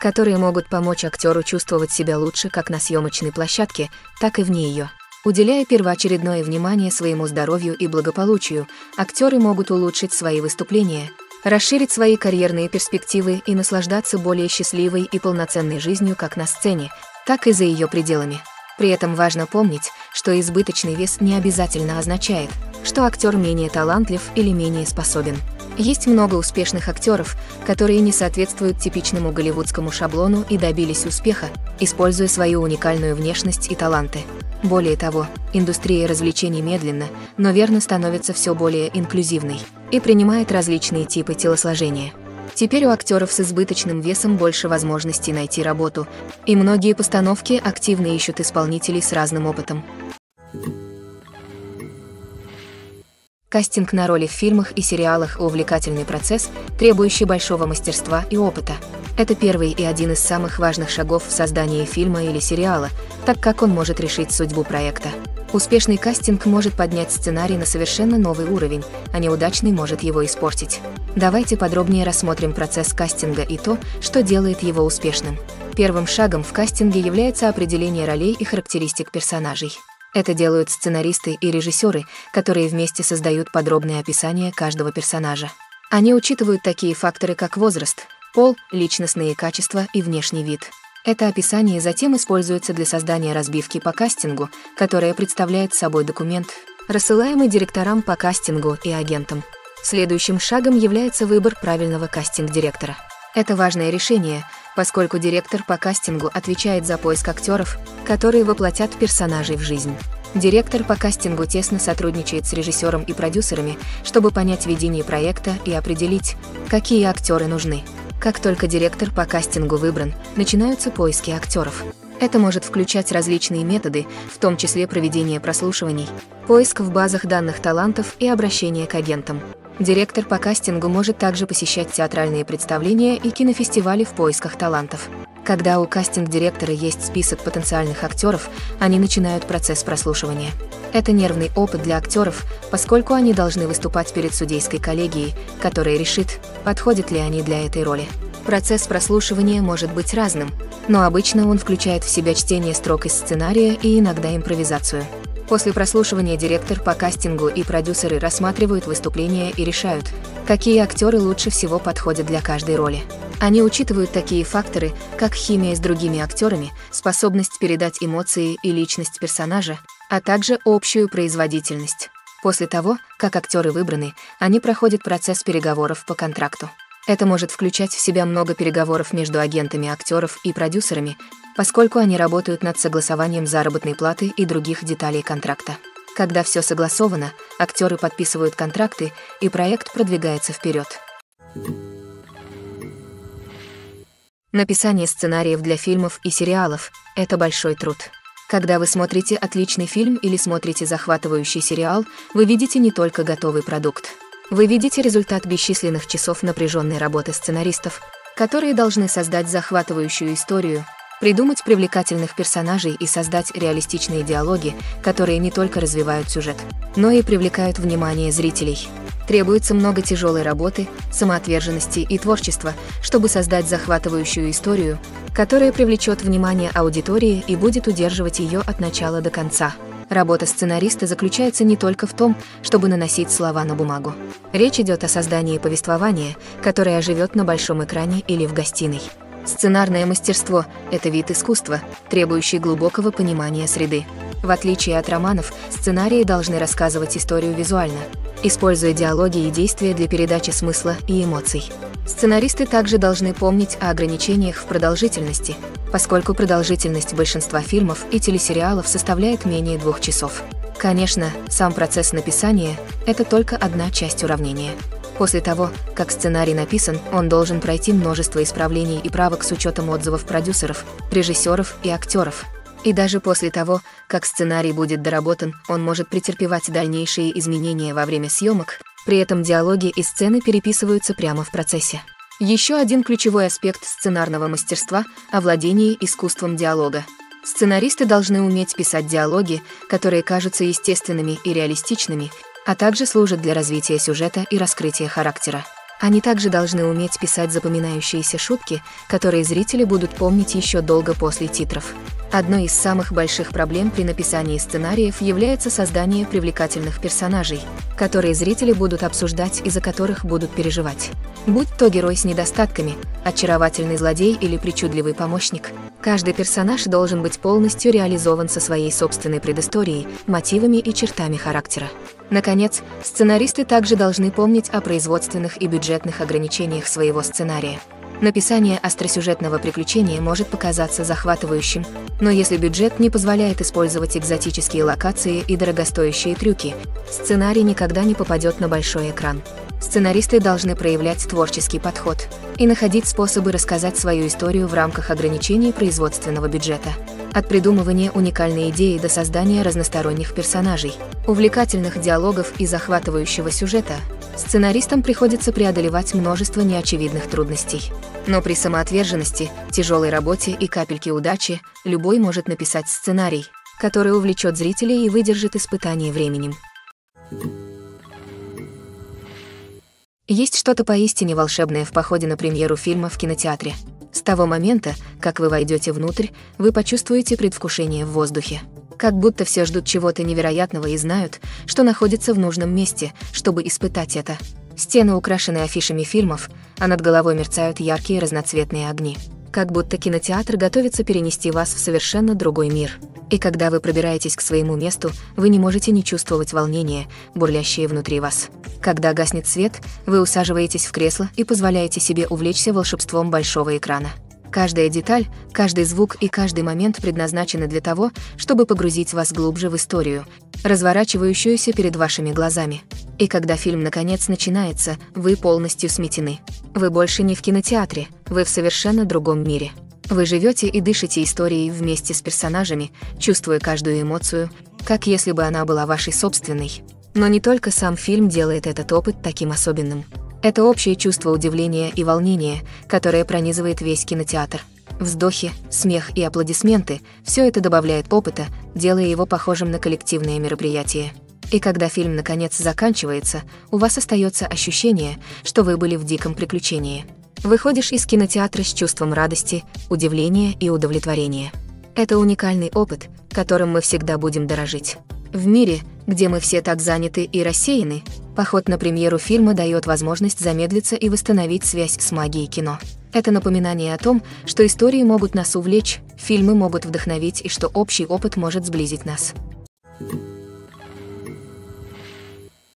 которые могут помочь актеру чувствовать себя лучше как на съемочной площадке, так и вне ее. Уделяя первоочередное внимание своему здоровью и благополучию, актеры могут улучшить свои выступления, расширить свои карьерные перспективы и наслаждаться более счастливой и полноценной жизнью как на сцене, так и за ее пределами. При этом важно помнить, что избыточный вес не обязательно означает, что актер менее талантлив или менее способен. Есть много успешных актеров, которые не соответствуют типичному голливудскому шаблону и добились успеха, используя свою уникальную внешность и таланты. Более того, индустрия развлечений медленно, но верно становится все более инклюзивной и принимает различные типы телосложения. Теперь у актеров с избыточным весом больше возможностей найти работу, и многие постановки активно ищут исполнителей с разным опытом. Кастинг на роли в фильмах и сериалах – увлекательный процесс, требующий большого мастерства и опыта. Это первый и один из самых важных шагов в создании фильма или сериала, так как он может решить судьбу проекта. Успешный кастинг может поднять сценарий на совершенно новый уровень, а неудачный может его испортить. Давайте подробнее рассмотрим процесс кастинга и то, что делает его успешным. Первым шагом в кастинге является определение ролей и характеристик персонажей. Это делают сценаристы и режиссеры, которые вместе создают подробное описание каждого персонажа. Они учитывают такие факторы, как возраст, пол, личностные качества и внешний вид. Это описание затем используется для создания разбивки по кастингу, которая представляет собой документ, рассылаемый директорам по кастингу и агентам. Следующим шагом является выбор правильного кастинг-директора. Это важное решение, поскольку директор по кастингу отвечает за поиск актеров, которые воплотят персонажей в жизнь. Директор по кастингу тесно сотрудничает с режиссером и продюсерами, чтобы понять видение проекта и определить, какие актеры нужны. Как только директор по кастингу выбран, начинаются поиски актеров. Это может включать различные методы, в том числе проведение прослушиваний, поиск в базах данных талантов и обращение к агентам. Директор по кастингу может также посещать театральные представления и кинофестивали в поисках талантов. Когда у кастинг-директора есть список потенциальных актеров, они начинают процесс прослушивания. Это нервный опыт для актеров, поскольку они должны выступать перед судейской коллегией, которая решит, подходят ли они для этой роли. Процесс прослушивания может быть разным, но обычно он включает в себя чтение строк из сценария и иногда импровизацию. После прослушивания директор по кастингу и продюсеры рассматривают выступления и решают, какие актеры лучше всего подходят для каждой роли. Они учитывают такие факторы, как химия с другими актерами, способность передать эмоции и личность персонажа, а также общую производительность. После того, как актеры выбраны, они проходят процесс переговоров по контракту. Это может включать в себя много переговоров между агентами актеров и продюсерами, поскольку они работают над согласованием заработной платы и других деталей контракта. Когда все согласовано, актеры подписывают контракты, и проект продвигается вперед. Написание сценариев для фильмов и сериалов — это большой труд. Когда вы смотрите отличный фильм или смотрите захватывающий сериал, вы видите не только готовый продукт. Вы видите результат бесчисленных часов напряженной работы сценаристов, которые должны создать захватывающую историю, придумать привлекательных персонажей и создать реалистичные диалоги, которые не только развивают сюжет, но и привлекают внимание зрителей. Требуется много тяжелой работы, самоотверженности и творчества, чтобы создать захватывающую историю, которая привлечет внимание аудитории и будет удерживать ее от начала до конца. Работа сценариста заключается не только в том, чтобы наносить слова на бумагу. Речь идет о создании повествования, которое оживет на большом экране или в гостиной. Сценарное мастерство – это вид искусства, требующий глубокого понимания среды. В отличие от романов, сценарии должны рассказывать историю визуально, используя диалоги и действия для передачи смысла и эмоций. Сценаристы также должны помнить о ограничениях в продолжительности, поскольку продолжительность большинства фильмов и телесериалов составляет менее двух часов. Конечно, сам процесс написания – это только одна часть уравнения. После того, как сценарий написан, он должен пройти множество исправлений и правок с учетом отзывов продюсеров, режиссеров и актеров. И даже после того, как сценарий будет доработан, он может претерпевать дальнейшие изменения во время съемок, при этом диалоги и сцены переписываются прямо в процессе. Еще один ключевой аспект сценарного мастерства – овладение искусством диалога. Сценаристы должны уметь писать диалоги, которые кажутся естественными и реалистичными, а также служат для развития сюжета и раскрытия характера. Они также должны уметь писать запоминающиеся шутки, которые зрители будут помнить еще долго после титров. Одной из самых больших проблем при написании сценариев является создание привлекательных персонажей, которые зрители будут обсуждать и за которых будут переживать. Будь то герой с недостатками, очаровательный злодей или причудливый помощник, каждый персонаж должен быть полностью реализован со своей собственной предысторией, мотивами и чертами характера. Наконец, сценаристы также должны помнить о производственных и бюджетных ограничениях своего сценария. Написание остросюжетного приключения может показаться захватывающим, но если бюджет не позволяет использовать экзотические локации и дорогостоящие трюки, сценарий никогда не попадет на большой экран. Сценаристы должны проявлять творческий подход и находить способы рассказать свою историю в рамках ограничений производственного бюджета. От придумывания уникальной идеи до создания разносторонних персонажей, увлекательных диалогов и захватывающего сюжета – Сценаристам приходится преодолевать множество неочевидных трудностей. Но при самоотверженности, тяжелой работе и капельке удачи любой может написать сценарий, который увлечет зрителей и выдержит испытание временем. Есть что-то поистине волшебное в походе на премьеру фильма в кинотеатре. С того момента, как вы войдете внутрь, вы почувствуете предвкушение в воздухе. Как будто все ждут чего-то невероятного и знают, что находится в нужном месте, чтобы испытать это. Стены украшены афишами фильмов, а над головой мерцают яркие разноцветные огни. Как будто кинотеатр готовится перенести вас в совершенно другой мир. И когда вы пробираетесь к своему месту, вы не можете не чувствовать волнения, бурлящее внутри вас. Когда гаснет свет, вы усаживаетесь в кресло и позволяете себе увлечься волшебством большого экрана. Каждая деталь, каждый звук и каждый момент предназначены для того, чтобы погрузить вас глубже в историю, разворачивающуюся перед вашими глазами. И когда фильм наконец начинается, вы полностью сметены. Вы больше не в кинотеатре, вы в совершенно другом мире. Вы живете и дышите историей вместе с персонажами, чувствуя каждую эмоцию, как если бы она была вашей собственной. Но не только сам фильм делает этот опыт таким особенным. Это общее чувство удивления и волнения, которое пронизывает весь кинотеатр. Вздохи, смех и аплодисменты – все это добавляет опыта, делая его похожим на коллективное мероприятие. И когда фильм наконец заканчивается, у вас остается ощущение, что вы были в диком приключении. Выходишь из кинотеатра с чувством радости, удивления и удовлетворения. Это уникальный опыт, которым мы всегда будем дорожить. В мире, где мы все так заняты и рассеяны, поход на премьеру фильма дает возможность замедлиться и восстановить связь с магией кино. Это напоминание о том, что истории могут нас увлечь, фильмы могут вдохновить и что общий опыт может сблизить нас.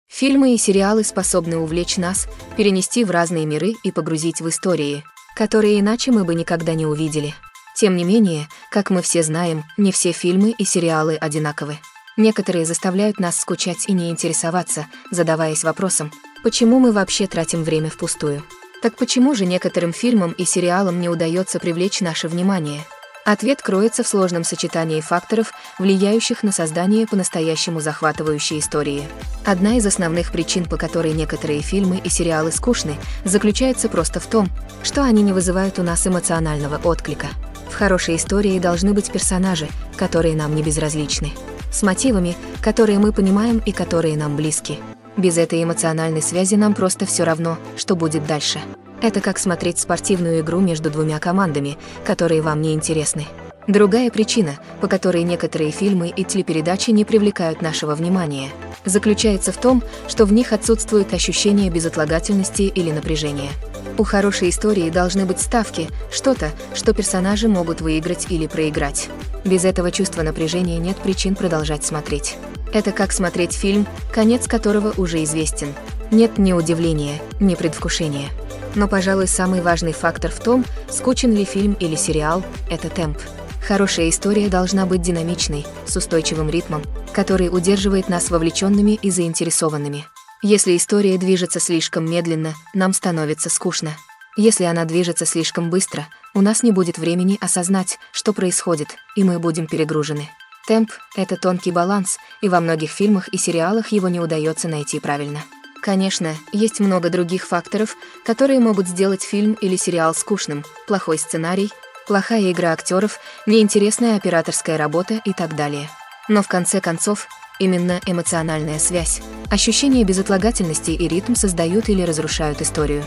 Фильмы и сериалы способны увлечь нас, перенести в разные миры и погрузить в истории, которые иначе мы бы никогда не увидели. Тем не менее, как мы все знаем, не все фильмы и сериалы одинаковы. Некоторые заставляют нас скучать и не интересоваться, задаваясь вопросом, почему мы вообще тратим время впустую. Так почему же некоторым фильмам и сериалам не удается привлечь наше внимание? Ответ кроется в сложном сочетании факторов, влияющих на создание по-настоящему захватывающей истории. Одна из основных причин, по которой некоторые фильмы и сериалы скучны, заключается просто в том, что они не вызывают у нас эмоционального отклика. В хорошей истории должны быть персонажи, которые нам не безразличны с мотивами, которые мы понимаем и которые нам близки. Без этой эмоциональной связи нам просто все равно, что будет дальше. Это как смотреть спортивную игру между двумя командами, которые вам не интересны. Другая причина, по которой некоторые фильмы и телепередачи не привлекают нашего внимания, заключается в том, что в них отсутствует ощущение безотлагательности или напряжения. У хорошей истории должны быть ставки, что-то, что персонажи могут выиграть или проиграть. Без этого чувства напряжения нет причин продолжать смотреть. Это как смотреть фильм, конец которого уже известен. Нет ни удивления, ни предвкушения. Но, пожалуй, самый важный фактор в том, скучен ли фильм или сериал, это темп. Хорошая история должна быть динамичной, с устойчивым ритмом, который удерживает нас вовлеченными и заинтересованными. Если история движется слишком медленно, нам становится скучно. Если она движется слишком быстро, у нас не будет времени осознать, что происходит, и мы будем перегружены. Темп — это тонкий баланс, и во многих фильмах и сериалах его не удается найти правильно. Конечно, есть много других факторов, которые могут сделать фильм или сериал скучным. Плохой сценарий, плохая игра актеров, неинтересная операторская работа и так далее. Но в конце концов, именно эмоциональная связь, ощущение безотлагательности и ритм создают или разрушают историю.